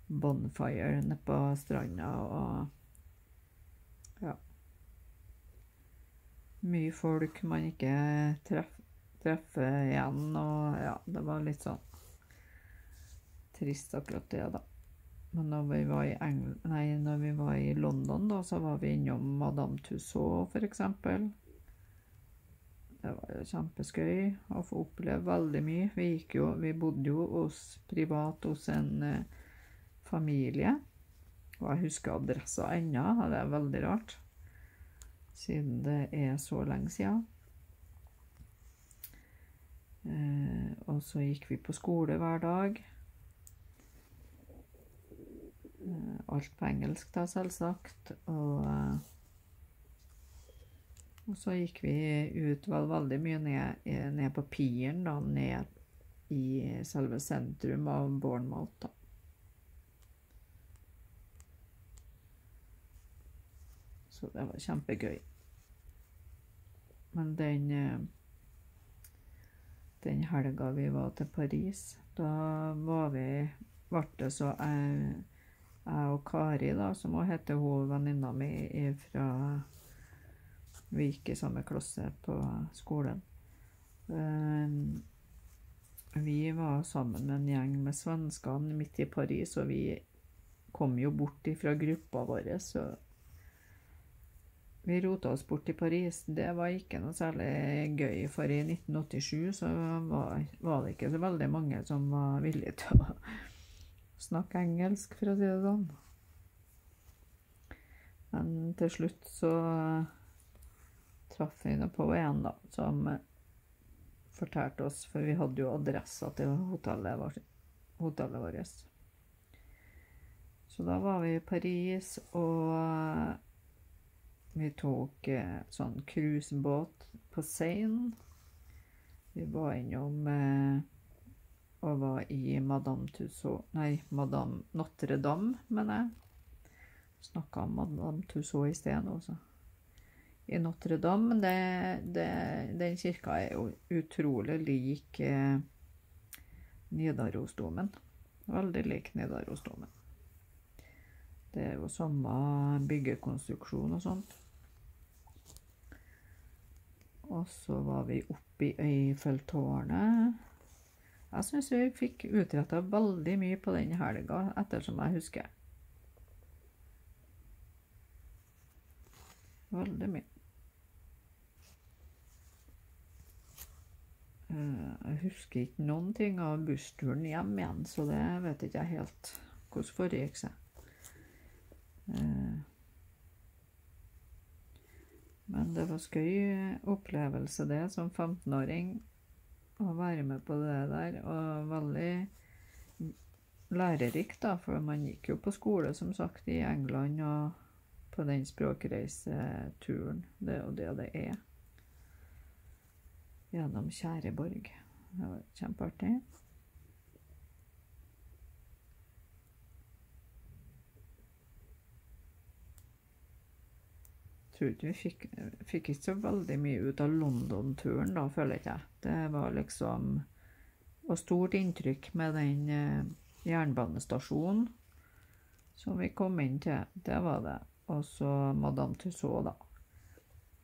bonfire nede på stranda og Ja. Mye folk man ikke treff, treffer igjen, og ja, det var litt sånn trist akkurat det, da. Men når vi nei, når vi var i London, da, så var vi innom Madame Tussaud, f.eks. Det var jo kjempeskøy å få oppleve veldig mye. Vi, jo, vi bodde jo hos, privat hos en eh, familie. Og jeg husker adressa ennå, det er veldig rart. Siden det er så lenge siden. Eh, og så gikk vi på skole hver dag. Eh, alt på engelsk, da, selvsagt. Og, eh, og så gikk vi ut vel veldig mye ned, ned på piren, da, ned i selve sentrum av Bournemouth, da. Så det var kjempegøy. Men den eh, den helga vi var til Paris, da var vi ble det så jeg jeg og Kari, da, som også heter hun venninna mi fra Vi gikk i samme klasse på skolen. Eh, vi var sammen med en gjeng med svenskene midt i Paris, og vi kom jo bort fra gruppa vår, så vi rota oss bort til Paris. Det var ikke noe særlig gøy, for i 1987 så var, var det ikke så veldig mange som var villige til å snakke engelsk, for å si det sånn. Men til slutt så traff vi nå på en da, som fortalte oss, for vi hadde jo adressa til hotellet, vår, hotellet vårt. Så da var vi i Paris, og vi tok eh, sånn cruisebåt på Seine. Vi var innom eh, og var i Madame Tussauds Nei, Madame Notre-Dame, mener jeg. Snakka om Madame Tussauds i sted også. I Notre-Dame, den kirka er jo utrolig lik eh, Nidarosdomen. Veldig lik Nidarosdomen. Det er jo samme byggekonstruksjon og sånt. Og så var vi oppe i Øyfeltårnet. Jeg syns vi fikk utretta veldig mye på den helga, ettersom jeg husker. Veldig mye. Eh, jeg husker ikke noen ting av bussturen hjem igjen, så det vet ikke jeg helt hvordan foregikk seg. Eh, men det var skøy opplevelse, det, som 15-åring. Å være med på det der. Og veldig lærerikt, da, for man gikk jo på skole, som sagt, i England og på den språkreiseturen. Det er jo det det er. Gjennom Kjæreborg. Det var kjempeartig. Tror ikke vi fikk, fikk ikke så veldig mye ut av London-turen, da, føler jeg ikke. Det var liksom og stort inntrykk med den eh, jernbanestasjonen som vi kom inn til. Det var det. Og så Madame Tussauds, da.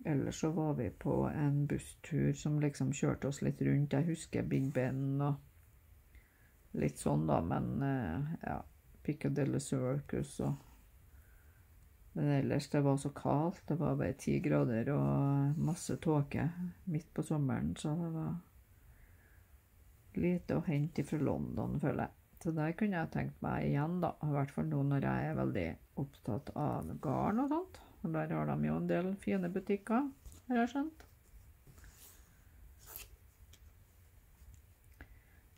Ellers så var vi på en busstur som liksom kjørte oss litt rundt. Jeg husker Big Ben og litt sånn, da, men eh, ja. Piccadilly Circus og men ellers, det var så kaldt. Det var bare ti grader og masse tåke midt på sommeren, så det var lite å hente fra London, føler jeg. Så der kunne jeg tenkt meg igjen, da. I hvert fall nå når jeg er veldig opptatt av garn og sånt. Og der har de jo en del fine butikker, har jeg skjønt.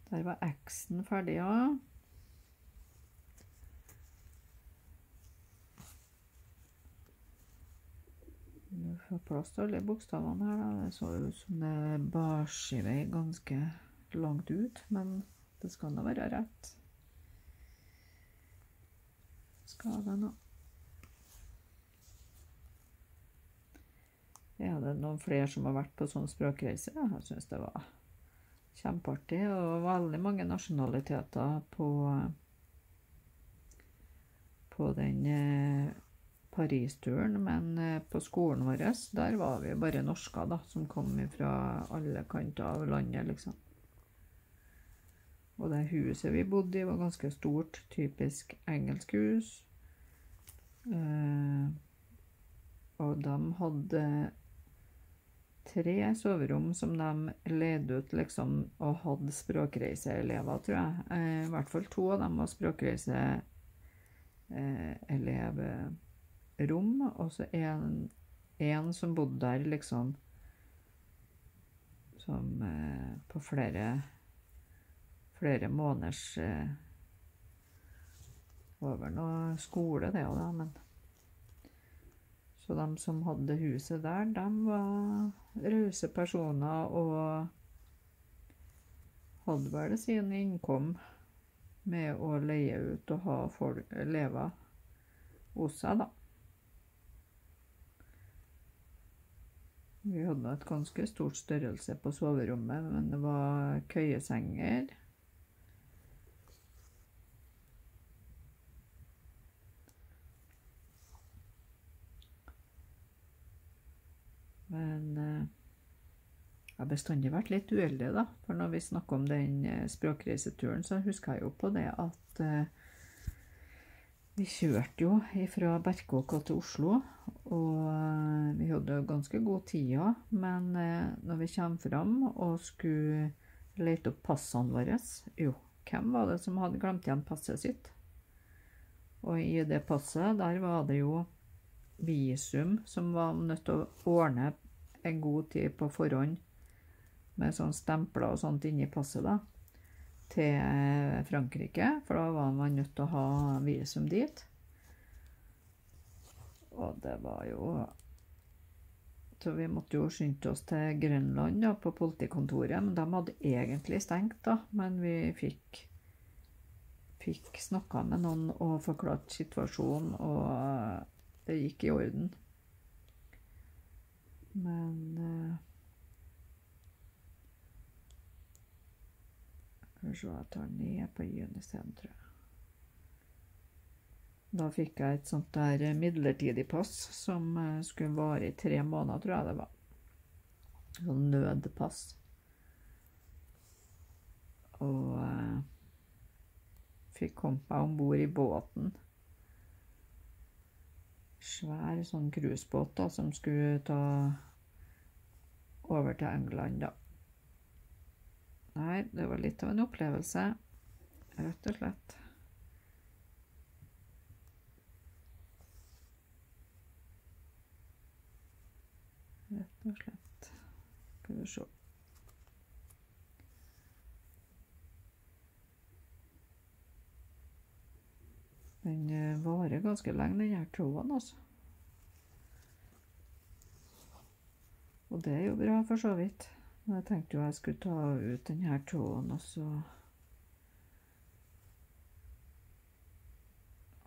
Der var X-en ferdig, ja. Får plass til alle bokstavene her. da. Det så ut som det bar seg vei ganske langt ut, men det skal da være rett. Skal det nå. Er det noen flere som har vært på sånn språkreise? Jeg syns det var kjempeartig, og veldig mange nasjonaliteter på, på den eh, Paris-turen, men eh, på skolen vår der var vi bare norsker da, som kom fra alle kanter av landet, liksom. Og det huset vi bodde i, var ganske stort, typisk engelsk hus. Eh, og de hadde tre soverom som de leide ut liksom, og hadde språkreiseelever, tror jeg. Eh, I hvert fall to av dem var språkreiseelever rom, og så en, en som bodde der liksom Som eh, på flere flere måneders eh, Over noe skole, det òg, da, men Så de som hadde huset der, de var rause personer og hadde vel sin innkom med å leie ut og ha folk leve hos seg, da. Vi hadde et ganske stort størrelse på soverommet, men det var køyesenger. Men eh, jeg har bestandig vært litt uheldig, da. For når vi snakker om den eh, språkreiseturen, så husker jeg jo på det at eh, vi kjørte jo fra Berkåka til Oslo, og eh, vi hadde ganske god tid. Men eh, når vi kommer fram og skulle lete opp passene våre Jo, hvem var det som hadde glemt igjen passet sitt? Og i det passet, der var det jo visum som var nødt til å ordne en god tid på forhånd med sånn stempler og sånt inni passet, da, til Frankrike, for da var man nødt til å ha visum dit. Og det var jo Så vi måtte jo skynde oss til Grønland, da, på politikontoret, men de hadde egentlig stengt, da, men vi fikk fikk snakka med noen og forklart situasjonen, og det gikk i orden. Men Skal vi se, jeg tar ned på Unisen, tror jeg. Da fikk jeg et sånt der midlertidig pass som eh, skulle vare i tre måneder, tror jeg det var. Sånn nødpass. Og uh, fikk kommet meg om bord i båten. Svær sånn cruisebåt som skulle ta over til England, da. Nei, det var litt av en opplevelse, rett og slett. Rett og slett. Skal vi se. Den eh, varer ganske lenge, den her tråden, altså. Og det er jo bra, for så vidt. Jeg tenkte jo jeg skulle ta ut denne tråden og så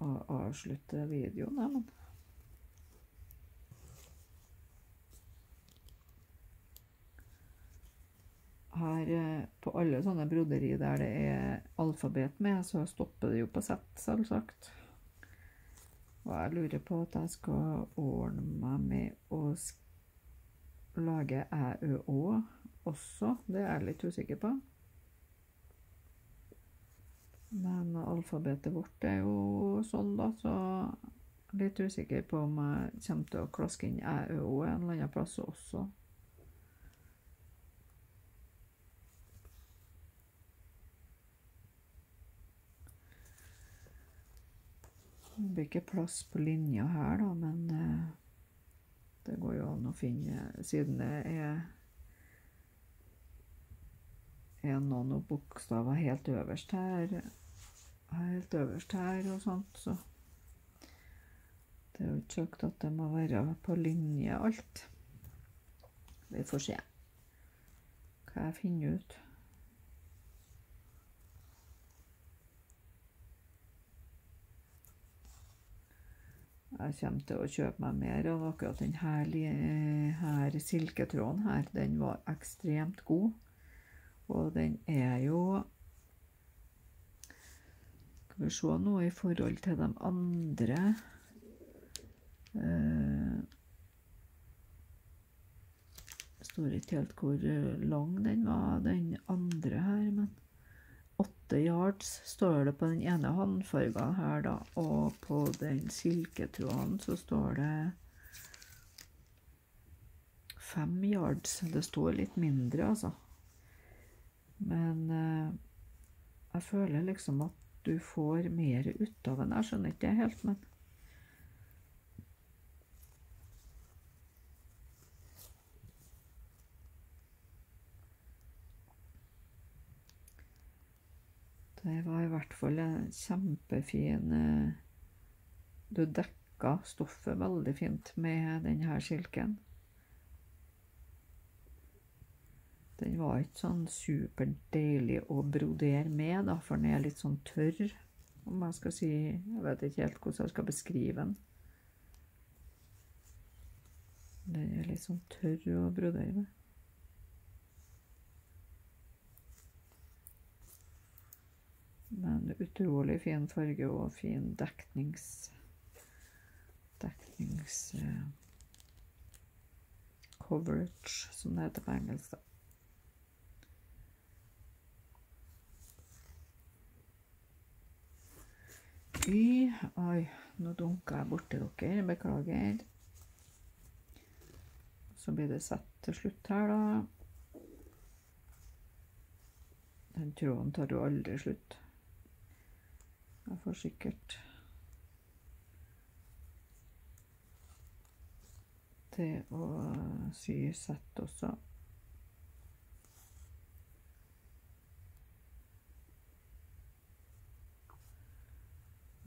og avslutte videoen, da, men. Her eh, på alle sånne broderi der det er alfabet med, så stopper det jo på Z, selvsagt. Og jeg lurer på at jeg skal ordne meg med å lage æ, ø, å også. Det er jeg litt usikker på. Men alfabetet vårt er jo sånn, da, så litt usikker på om jeg kommer til å klaske inn æ, ø, å en eller annen plass også. Det blir ikke plass på linja her, da, men eh, det går jo an å finne Siden det er, er noen bokstaver helt øverst her Helt øverst her og sånt, så Det er jo ikke sagt at det må være på linje alt. Vi får se hva jeg finner ut. Jeg kommer til å kjøpe meg mer av akkurat denne her silketråden her. Den var ekstremt god. Og den er jo Skal vi se nå i forhold til de andre eh, Det står ikke helt hvor lang den var, den andre her, men åtte yards står det på den ene håndfarga her, da. Og på den silketråden så står det fem yards. Det står litt mindre, altså. Men eh, jeg føler liksom at du får mer ut av den. Jeg skjønner ikke det helt, men Det var i hvert fall en kjempefin eh, Du dekka stoffet veldig fint med denne silken. Den var ikke sånn superdeilig å brodere med, da, for den er litt sånn tørr. Om jeg skal si Jeg vet ikke helt hvordan jeg skal beskrive den. Den er litt sånn tørr å brodere med. Men utrolig fin farge og fin deknings... Deknings... Eh, coverage, som det heter på engelsk. da. Y Oi, nå dunka jeg borti dere. Beklager. Så blir det sett til slutt her, da. Den tråden tar jo aldri slutt. Jeg får sikkert til å sy sett også.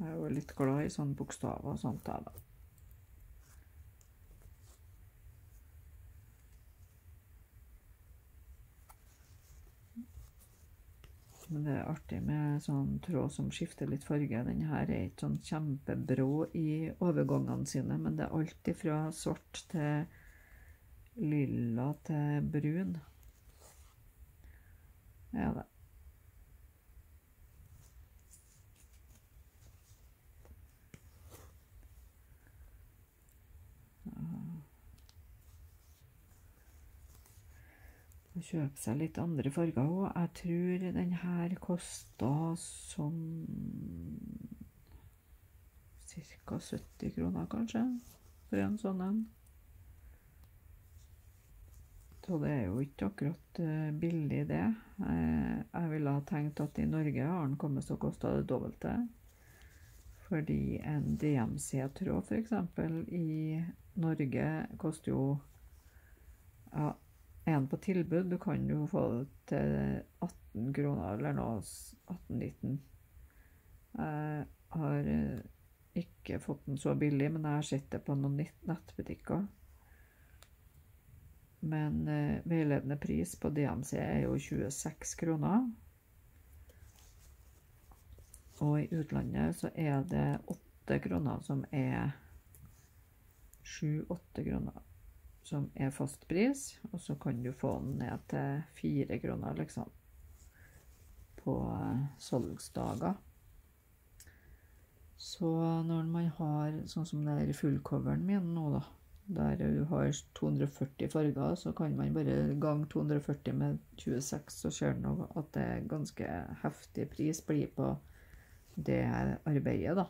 Jeg er jo litt glad i sånne bokstaver og sånt, da. Men det er artig med sånn tråd som skifter litt farge. Denne her er ikke sånn kjempebrå i overgangene sine, men det er alt fra svart til lilla til brun. Ja, det. Å kjøpe seg litt andre farger òg. Jeg tror den her kosta sånn Ca. 70 kroner, kanskje, for en sånn en. Så det er jo ikke akkurat uh, billig, det. Uh, jeg ville ha tenkt at i Norge har den kommet til å koste det dobbelte. Fordi en DMC-tråd, f.eks., i Norge koster jo ja, en på tilbud. Du kan jo få det til 18 kroner eller noe. 18-19. Jeg har eh, ikke fått den så billig, men jeg har sett det på noen nettbutikker. Men eh, veiledende pris på DMC er jo 26 kroner. Og i utlandet så er det 8 kroner som er 7-8 kroner som er fastpris, og så kan du få den ned til fire kroner, liksom, på eh, salgsdager. Så når man har sånn som det er fullcoveren min nå, da, der du har 240 farger, så kan man bare gange 240 med 26, så ser man at det er ganske heftig pris blir på det arbeidet, da.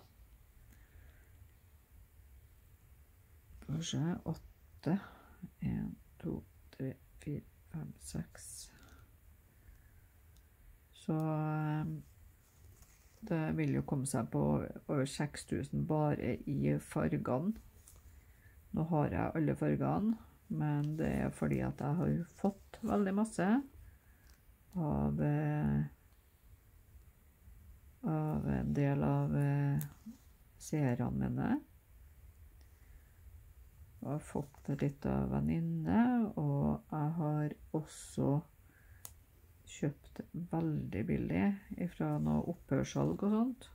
Skal vi se 8 Én, to, tre, fire, fem, seks. Så ehm, det vil jo komme seg på over 6000 bare i fargene. Nå har jeg alle fargene, men det er fordi at jeg har fått veldig masse av, eh, av en del av eh, seerne mine. Jeg har fått det litt av venninne, og jeg har også kjøpt veldig billig fra noe opphørssalg og sånt.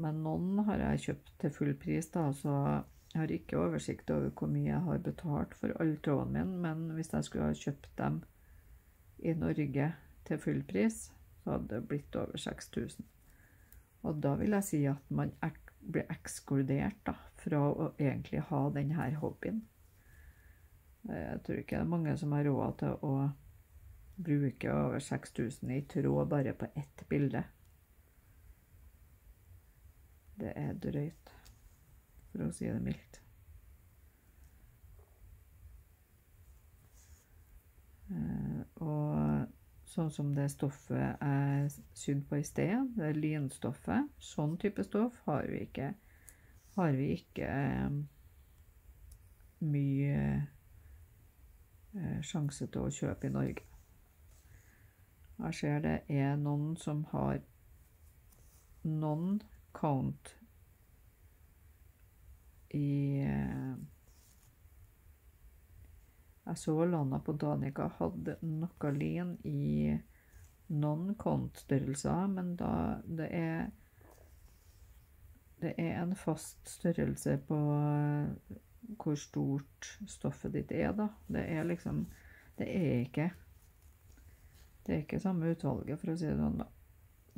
Men noen har jeg kjøpt til full pris, da, så jeg har ikke oversikt over hvor mye jeg har betalt for all tråden min, men hvis jeg skulle ha kjøpt dem i Norge til full pris, så hadde det blitt over 6000. Og da vil jeg si at man blir ekskludert da, fra å egentlig ha denne hobbyen. Jeg tror ikke det er mange som har råd til å bruke over 6000 i tråd bare på ett bilde. Det er drøyt, for å si det mildt. Eh, og Sånn som det stoffet jeg sydde på i sted, det lynstoffet. Sånn type stoff har vi ikke, har vi ikke eh, mye eh, sjanse til å kjøpe i Norge. Jeg ser det er noen som har non-count i eh, jeg så Lana på Danica hadde noe lin i non-count-størrelser, men da det er Det er en fast størrelse på eh, hvor stort stoffet ditt er, da. Det er liksom Det er ikke Det er ikke samme utvalget, for å si det sånn, da.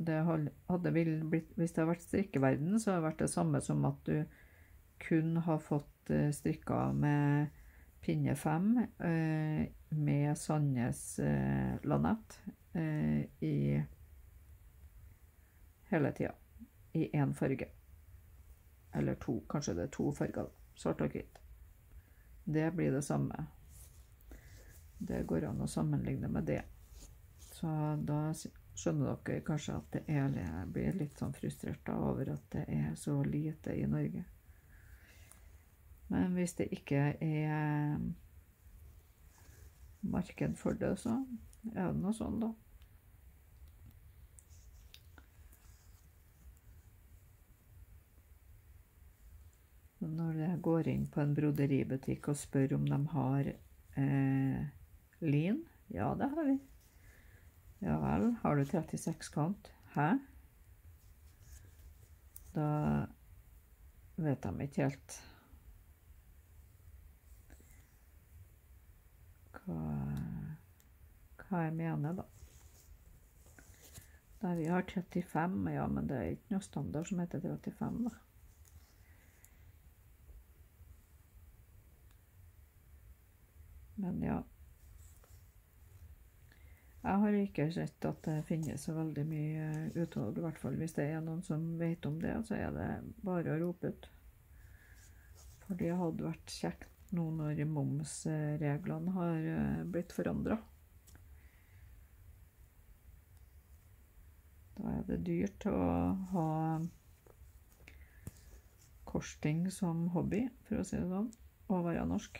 Det hadde blitt, hvis det hadde vært strikkeverden, så hadde det vært det samme som at du kun har fått eh, strikka med pinne fem eh, med Sandnes Lanett i hele tida. I én farge. Eller to. Kanskje det er to farger. Svart og hvitt. Det blir det samme. Det går an å sammenligne med det. Så da skjønner dere kanskje at det jeg blir litt sånn frustrert over at det er så lite i Norge. Men hvis det ikke er marked for det, så er det noe sånn, da. Når jeg går inn på en brodeributikk og spør om de har eh, lin Ja, det har vi. Ja vel, har du 36 kant? Hæ? Da vet de ikke helt hva, hva jeg mener, da. Da vi har 35, ja, men det er ikke noe standard som heter 35, da. Men ja. Jeg har ikke sett at det finnes så veldig mye utvalg, i hvert fall hvis det er noen som vet om det, så er det bare å rope ut. For det hadde vært kjekt nå når momsreglene har eh, blitt forandra. Da er det dyrt å ha korsting som hobby, for å si det sånn, og være norsk.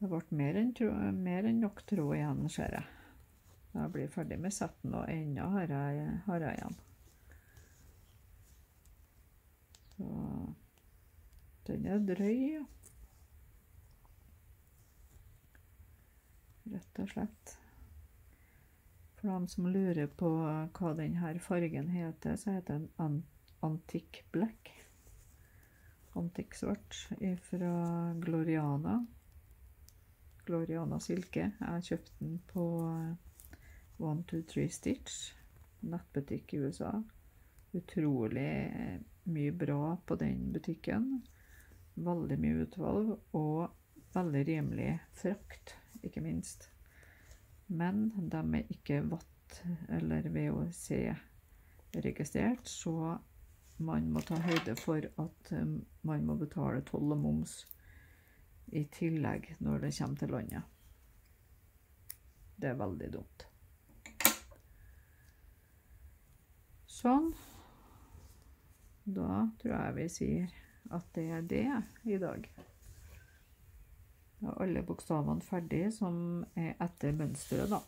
Det ble mer enn, tro, mer enn nok tro igjen, ser jeg. Jeg blir ferdig med setten, og ennå har jeg, har jeg igjen. Så den er drøy, ja. Rett og slett. For dem som lurer på hva denne fargen heter, så heter den Antique Black. Antikk svart fra Gloriana. Gloriana Silke. Jeg har kjøpt den på 123 Three Stitch, nettbutikk i USA. Utrolig eh, mye bra på den butikken. Veldig mye utvalg, og veldig rimelig frakt, ikke minst. Men de er ikke Watt eller VOC-registrert, så man må ta høyde for at eh, man må betale toll og moms i tillegg når det kommer til landet. Det er veldig dumt. Sånn. Da tror jeg vi sier at det er det i dag. Da er alle bokstavene ferdige som er etter mønsteret, da.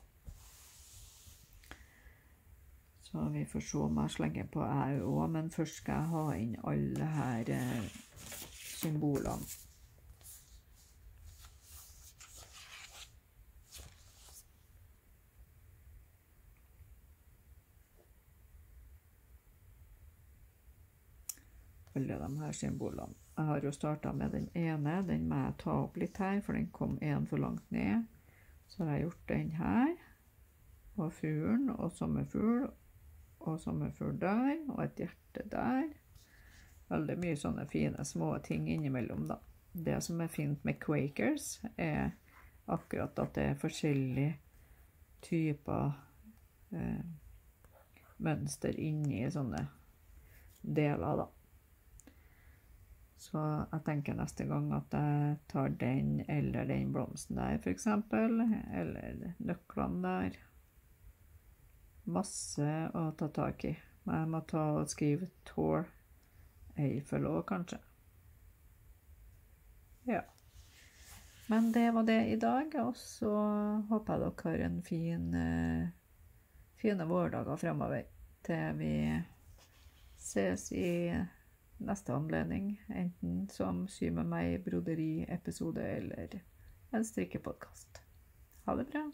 Så vi får se om jeg slenger på jeg òg, men først skal jeg ha inn alle her eh, symbolene. Alle de her symbolene. Jeg har jo starta med den ene. Den må jeg ta opp litt her, for den kom én for langt ned. Så har jeg gjort den her. Og fuglen og sommerfugl og sommerfugl der. Og et hjerte der. Veldig mye sånne fine små ting innimellom, da. Det som er fint med Quakers, er akkurat at det er forskjellige typer eh, mønster inni sånne deler, da. Så jeg tenker neste gang at jeg tar den eller den blomsten der, f.eks. Eller nøklene der. Masse å ta tak i. Men Jeg må ta og skrive Tour Eiffel òg, kanskje. Ja. Men det var det i dag, og så håper jeg dere har en fin, uh, fine vårdager fremover til vi ses i neste anledning, enten som Sy med meg broderi-episode eller en strikkepodkast. Ha det bra.